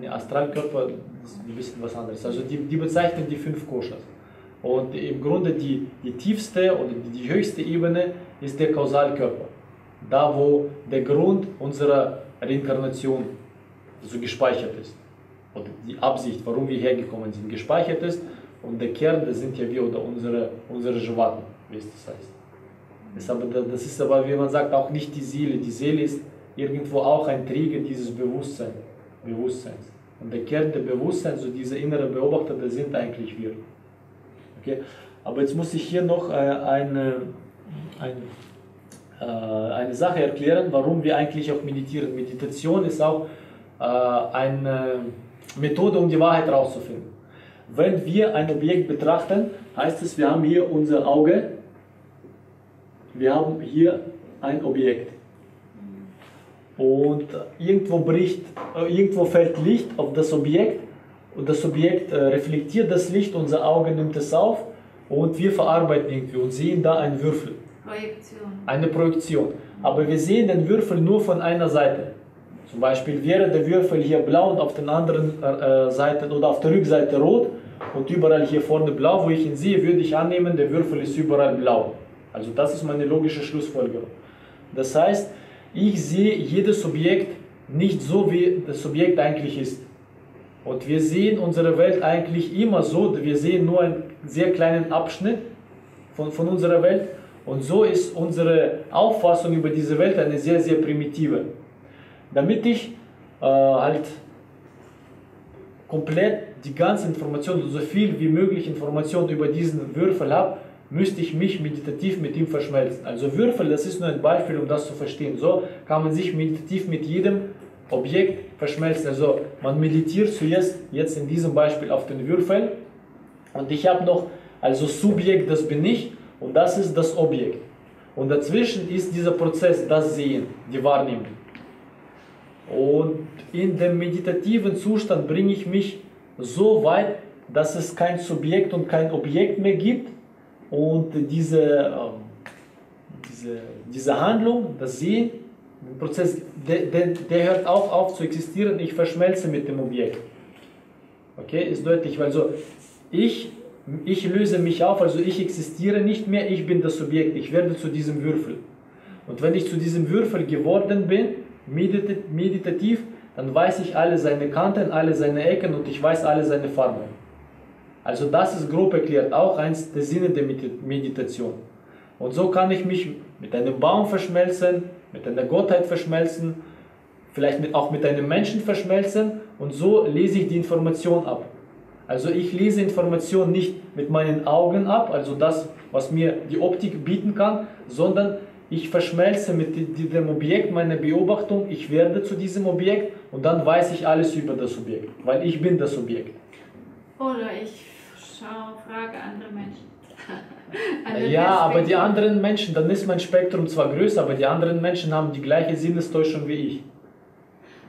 Ne, Astralkörper ist ein bisschen was anderes. Also die, die bezeichnen die fünf Koshas. Und im Grunde die, die tiefste oder die, die höchste Ebene ist der Kausalkörper. Da, wo der Grund unserer Reinkarnation so gespeichert ist. Oder die Absicht, warum wir hergekommen sind, gespeichert ist. Und der Kern, das sind ja wir oder unsere, unsere Javaten, wie es das heißt. Das ist, aber, das ist aber, wie man sagt, auch nicht die Seele. Die Seele ist irgendwo auch ein Träger dieses Bewusstseins. Bewusstseins. Und der Kern der Bewusstsein, so diese innere Beobachter, das sind eigentlich wir. Okay? Aber jetzt muss ich hier noch eine, ein, äh, eine Sache erklären, warum wir eigentlich auch meditieren. Meditation ist auch äh, eine Methode, um die Wahrheit herauszufinden. Wenn wir ein Objekt betrachten, heißt es, wir haben hier unser Auge, wir haben hier ein Objekt. Und irgendwo bricht, äh, irgendwo fällt Licht auf das Objekt und das Objekt äh, reflektiert das Licht, unser Auge nimmt es auf und wir verarbeiten irgendwie und sehen da einen Würfel,
Projektion.
eine Projektion. Aber wir sehen den Würfel nur von einer Seite. Zum Beispiel wäre der Würfel hier blau und auf der anderen äh, Seite oder auf der Rückseite rot und überall hier vorne blau, wo ich ihn sehe, würde ich annehmen, der Würfel ist überall blau. Also das ist meine logische Schlussfolgerung. Das heißt, ich sehe jedes Objekt nicht so, wie das Objekt eigentlich ist. Und wir sehen unsere Welt eigentlich immer so, wir sehen nur einen sehr kleinen Abschnitt von, von unserer Welt. Und so ist unsere Auffassung über diese Welt eine sehr, sehr primitive. Damit ich äh, halt komplett die ganze Information, so viel wie möglich Information über diesen Würfel habe, müsste ich mich meditativ mit ihm verschmelzen. Also Würfel, das ist nur ein Beispiel, um das zu verstehen. So kann man sich meditativ mit jedem Objekt verschmelzen. Also man meditiert zuerst jetzt in diesem Beispiel auf den Würfel und ich habe noch also Subjekt, das bin ich und das ist das Objekt. Und dazwischen ist dieser Prozess, das Sehen, die Wahrnehmung. Und in dem meditativen Zustand bringe ich mich so weit, dass es kein Subjekt und kein Objekt mehr gibt und diese, ähm, diese, diese Handlung, das Sehen, der Prozess, der, der, hört auch auf zu existieren, ich verschmelze mit dem Objekt. Okay, ist deutlich, weil so ich, ich löse mich auf, also ich existiere nicht mehr, ich bin das Subjekt, ich werde zu diesem Würfel. Und wenn ich zu diesem Würfel geworden bin, medit meditativ, dann weiß ich alle seine Kanten, alle seine Ecken und ich weiß alle seine Farben. Also das ist grob erklärt auch eins der Sinne der Meditation. Und so kann ich mich mit einem Baum verschmelzen, mit einer Gottheit verschmelzen, vielleicht auch mit einem Menschen verschmelzen und so lese ich die Information ab. Also ich lese Information nicht mit meinen Augen ab, also das, was mir die Optik bieten kann, sondern ich verschmelze mit dem Objekt meiner Beobachtung, ich werde zu diesem Objekt und dann weiß ich alles über das Objekt, weil ich bin das Objekt.
Oder ich schau, frage andere Menschen. andere
ja, aber die anderen Menschen, dann ist mein Spektrum zwar größer, aber die anderen Menschen haben die gleiche Sinnestäuschung wie ich.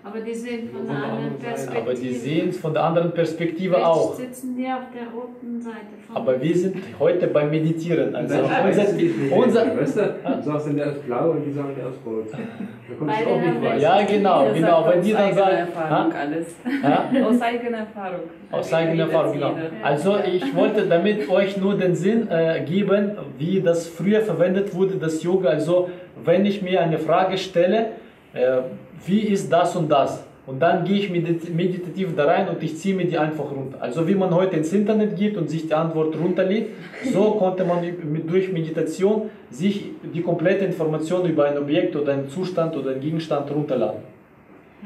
Aber die sehen von
Von
der
der
anderen. Perspektive.
Aber die sehen es von der anderen Perspektive
Vielleicht
auch.
sitzen die auf der roten Seite von
Aber wir sind heute beim Meditieren. Also unser, unser,
weißt du, du sagst der ist blau und die sagen, der ist rot. Da kommst du auch nicht weiter.
ja, genau,
Jeder
genau. Wenn die dann sagen,
Erfahrung
ha?
alles.
Ja?
Aus eigener Erfahrung.
aus eigener Erfahrung, genau. Also ich wollte damit euch nur den Sinn äh, geben, wie das früher verwendet wurde, das Yoga. Also wenn ich mir eine Frage stelle, äh, wie ist das und das? Und dann gehe ich medit meditativ da rein und ich ziehe mir die einfach runter. Also wie man heute ins Internet geht und sich die Antwort runterlädt, so konnte man durch Meditation sich die komplette Information über ein Objekt oder einen Zustand oder einen Gegenstand runterladen.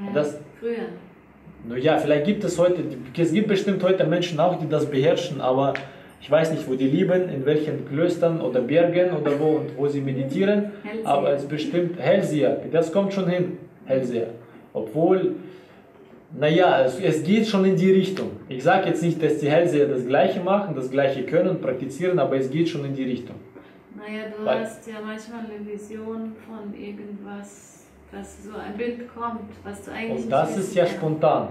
Ja,
Das-
früher.
Naja, vielleicht gibt es heute, es gibt bestimmt heute Menschen auch, die das beherrschen, aber ich weiß nicht, wo die leben, in welchen Klöstern oder Bergen oder wo und wo sie meditieren.
Hellseher.
Aber es ist bestimmt Hellseher, das kommt schon hin, Hellseher. Obwohl, naja, es, es geht schon in die Richtung. Ich sage jetzt nicht, dass die Hellseher das Gleiche machen, das Gleiche können, praktizieren, aber es geht schon in die Richtung.
Naja, du
Weil-
hast ja manchmal eine Vision von irgendwas, dass so ein Bild kommt, was du eigentlich
Und das ist ja
wissen
spontan.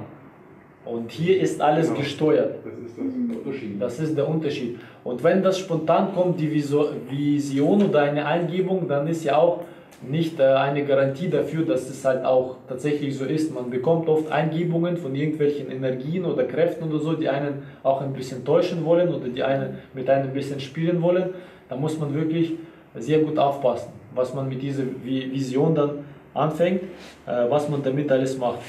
Und hier ist alles
Genau.
gesteuert.
Das ist das Unterschied.
Das ist der Unterschied. Und wenn das spontan kommt, die Vision oder eine Eingebung, dann ist ja auch nicht äh, eine Garantie dafür, dass es halt auch tatsächlich so ist. Man bekommt oft Eingebungen von irgendwelchen Energien oder Kräften oder so, die einen auch ein bisschen täuschen wollen oder die einen mit einem ein bisschen spielen wollen. Da muss man wirklich sehr gut aufpassen, was man mit dieser Vi- Vision dann anfängt, äh, was man damit alles macht.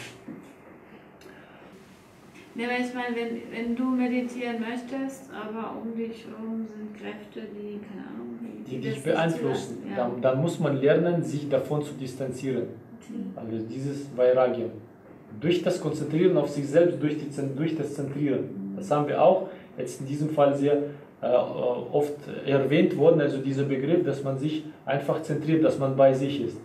Ja, ich meine, wenn, wenn du meditieren möchtest, aber um dich herum sind Kräfte, die, keine Ahnung,
die dich beeinflussen.
Ja.
Dann, dann muss man lernen, sich davon zu distanzieren. Also dieses Vairagya. Durch das Konzentrieren auf sich selbst, durch, die, durch das Zentrieren. Das haben wir auch jetzt in diesem Fall sehr äh, oft erwähnt worden, also dieser Begriff, dass man sich einfach zentriert, dass man bei sich ist.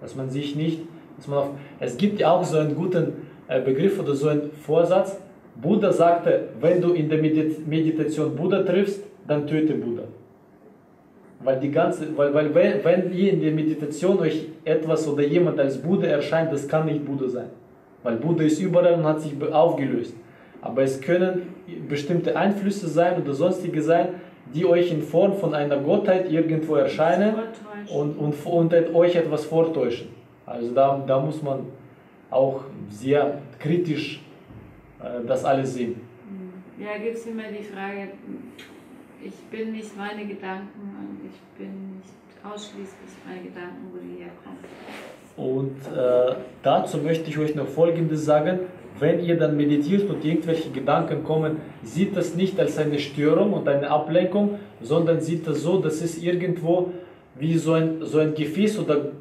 Dass man sich nicht, dass man auf, es gibt ja auch so einen guten äh, Begriff oder so einen Vorsatz. Buddha sagte, wenn du in der Medit Meditation Buddha triffst, dann töte Buddha. Weil die ganze, weil, weil wenn, ihr in der Meditation euch etwas oder jemand als Buddha erscheint, das kann nicht Buddha sein. Weil Buddha ist überall und hat sich aufgelöst. Aber es können bestimmte Einflüsse sein oder sonstige sein, die euch in Form von einer Gottheit irgendwo erscheinen und, und, und euch etwas vortäuschen. Also da, da muss man auch sehr kritisch äh, das alles sehen.
Ja, gibt es immer die Frage, ich bin nicht meine Gedanken ich bin nicht ausschließlich meine Gedanken, wo die herkommen.
Und äh, dazu möchte ich euch noch Folgendes sagen. Wenn ihr dann meditiert und irgendwelche Gedanken kommen, sieht das nicht als eine Störung und eine Ablenkung, sondern sieht das so, das ist irgendwo wie so ein, so ein Gefäß oder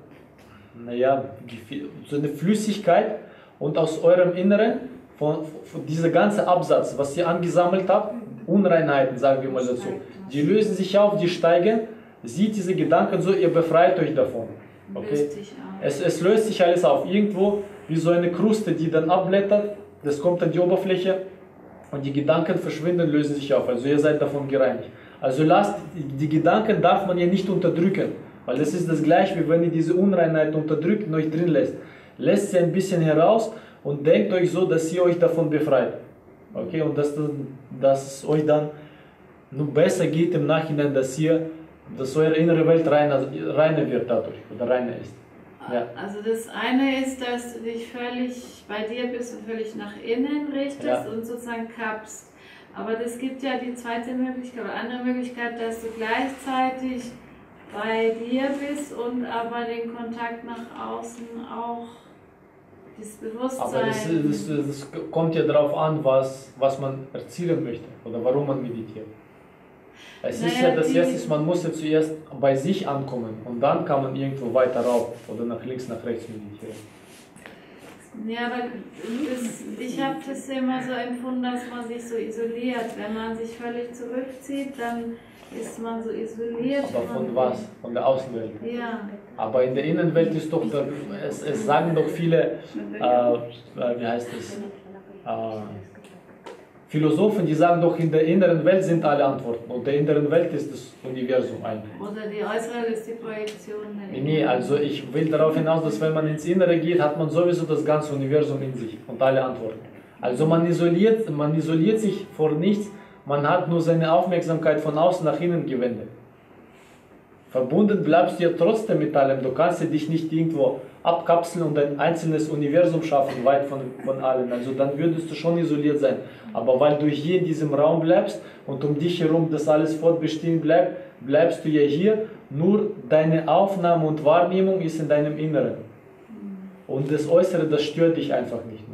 naja, so eine Flüssigkeit und aus eurem Inneren, von, von dieser ganze Absatz, was ihr angesammelt habt, Unreinheiten, sagen wir mal dazu, die lösen sich auf, die steigen, sieht diese Gedanken so, ihr befreit euch davon. Okay? Es, es löst sich alles auf. Irgendwo wie so eine Kruste, die dann abblättert, das kommt an die Oberfläche und die Gedanken verschwinden, lösen sich auf. Also ihr seid davon gereinigt. Also lasst, die Gedanken darf man ja nicht unterdrücken, weil das ist das gleiche, wie wenn ihr diese Unreinheit unterdrückt und euch drin lässt. Lässt sie ein bisschen heraus und denkt euch so, dass ihr euch davon befreit. Okay, und dass, dass es euch dann nur besser geht im Nachhinein, dass ihr, dass eure innere Welt reiner, reiner wird dadurch oder reiner ist.
Ja. Also das eine ist, dass du dich völlig, bei dir bist und völlig nach innen richtest ja. und sozusagen kappst. Aber das gibt ja die zweite Möglichkeit oder andere Möglichkeit, dass du gleichzeitig bei dir bist und aber den Kontakt nach außen auch das Bewusstsein.
Aber das, das, das kommt ja darauf an, was, was man erzielen möchte oder warum man meditiert. Es naja, ist ja das erste, man muss ja zuerst bei sich ankommen und dann kann man irgendwo weiter rauf oder nach links, nach rechts meditieren.
Ja, aber das, ich habe das immer so empfunden, dass man sich so isoliert. Wenn man sich völlig zurückzieht, dann ist man so isoliert.
Aber von was? Von der Außenwelt?
Ja.
Aber in der Innenwelt ist doch, der, es, es sagen doch viele, äh, äh wie heißt es, äh, Philosophen, die sagen doch, in der inneren Welt sind alle Antworten und der inneren Welt ist das Universum eigentlich.
Oder die äußere ist die Projektion.
Nee, nee, also ich will darauf hinaus, dass wenn man ins Innere geht, hat man sowieso das ganze Universum in sich und alle Antworten. Also man isoliert, man isoliert sich vor nichts, man hat nur seine Aufmerksamkeit von außen nach innen gewendet. Verbunden bleibst du ja trotzdem mit allem. Du kannst dich nicht irgendwo abkapseln und ein einzelnes Universum schaffen, weit von, von allem. Also dann würdest du schon isoliert sein. Aber weil du hier in diesem Raum bleibst und um dich herum das alles fortbestehen bleibt, bleibst du ja hier. Nur deine Aufnahme und Wahrnehmung ist in deinem Inneren. Und das Äußere, das stört dich einfach nicht.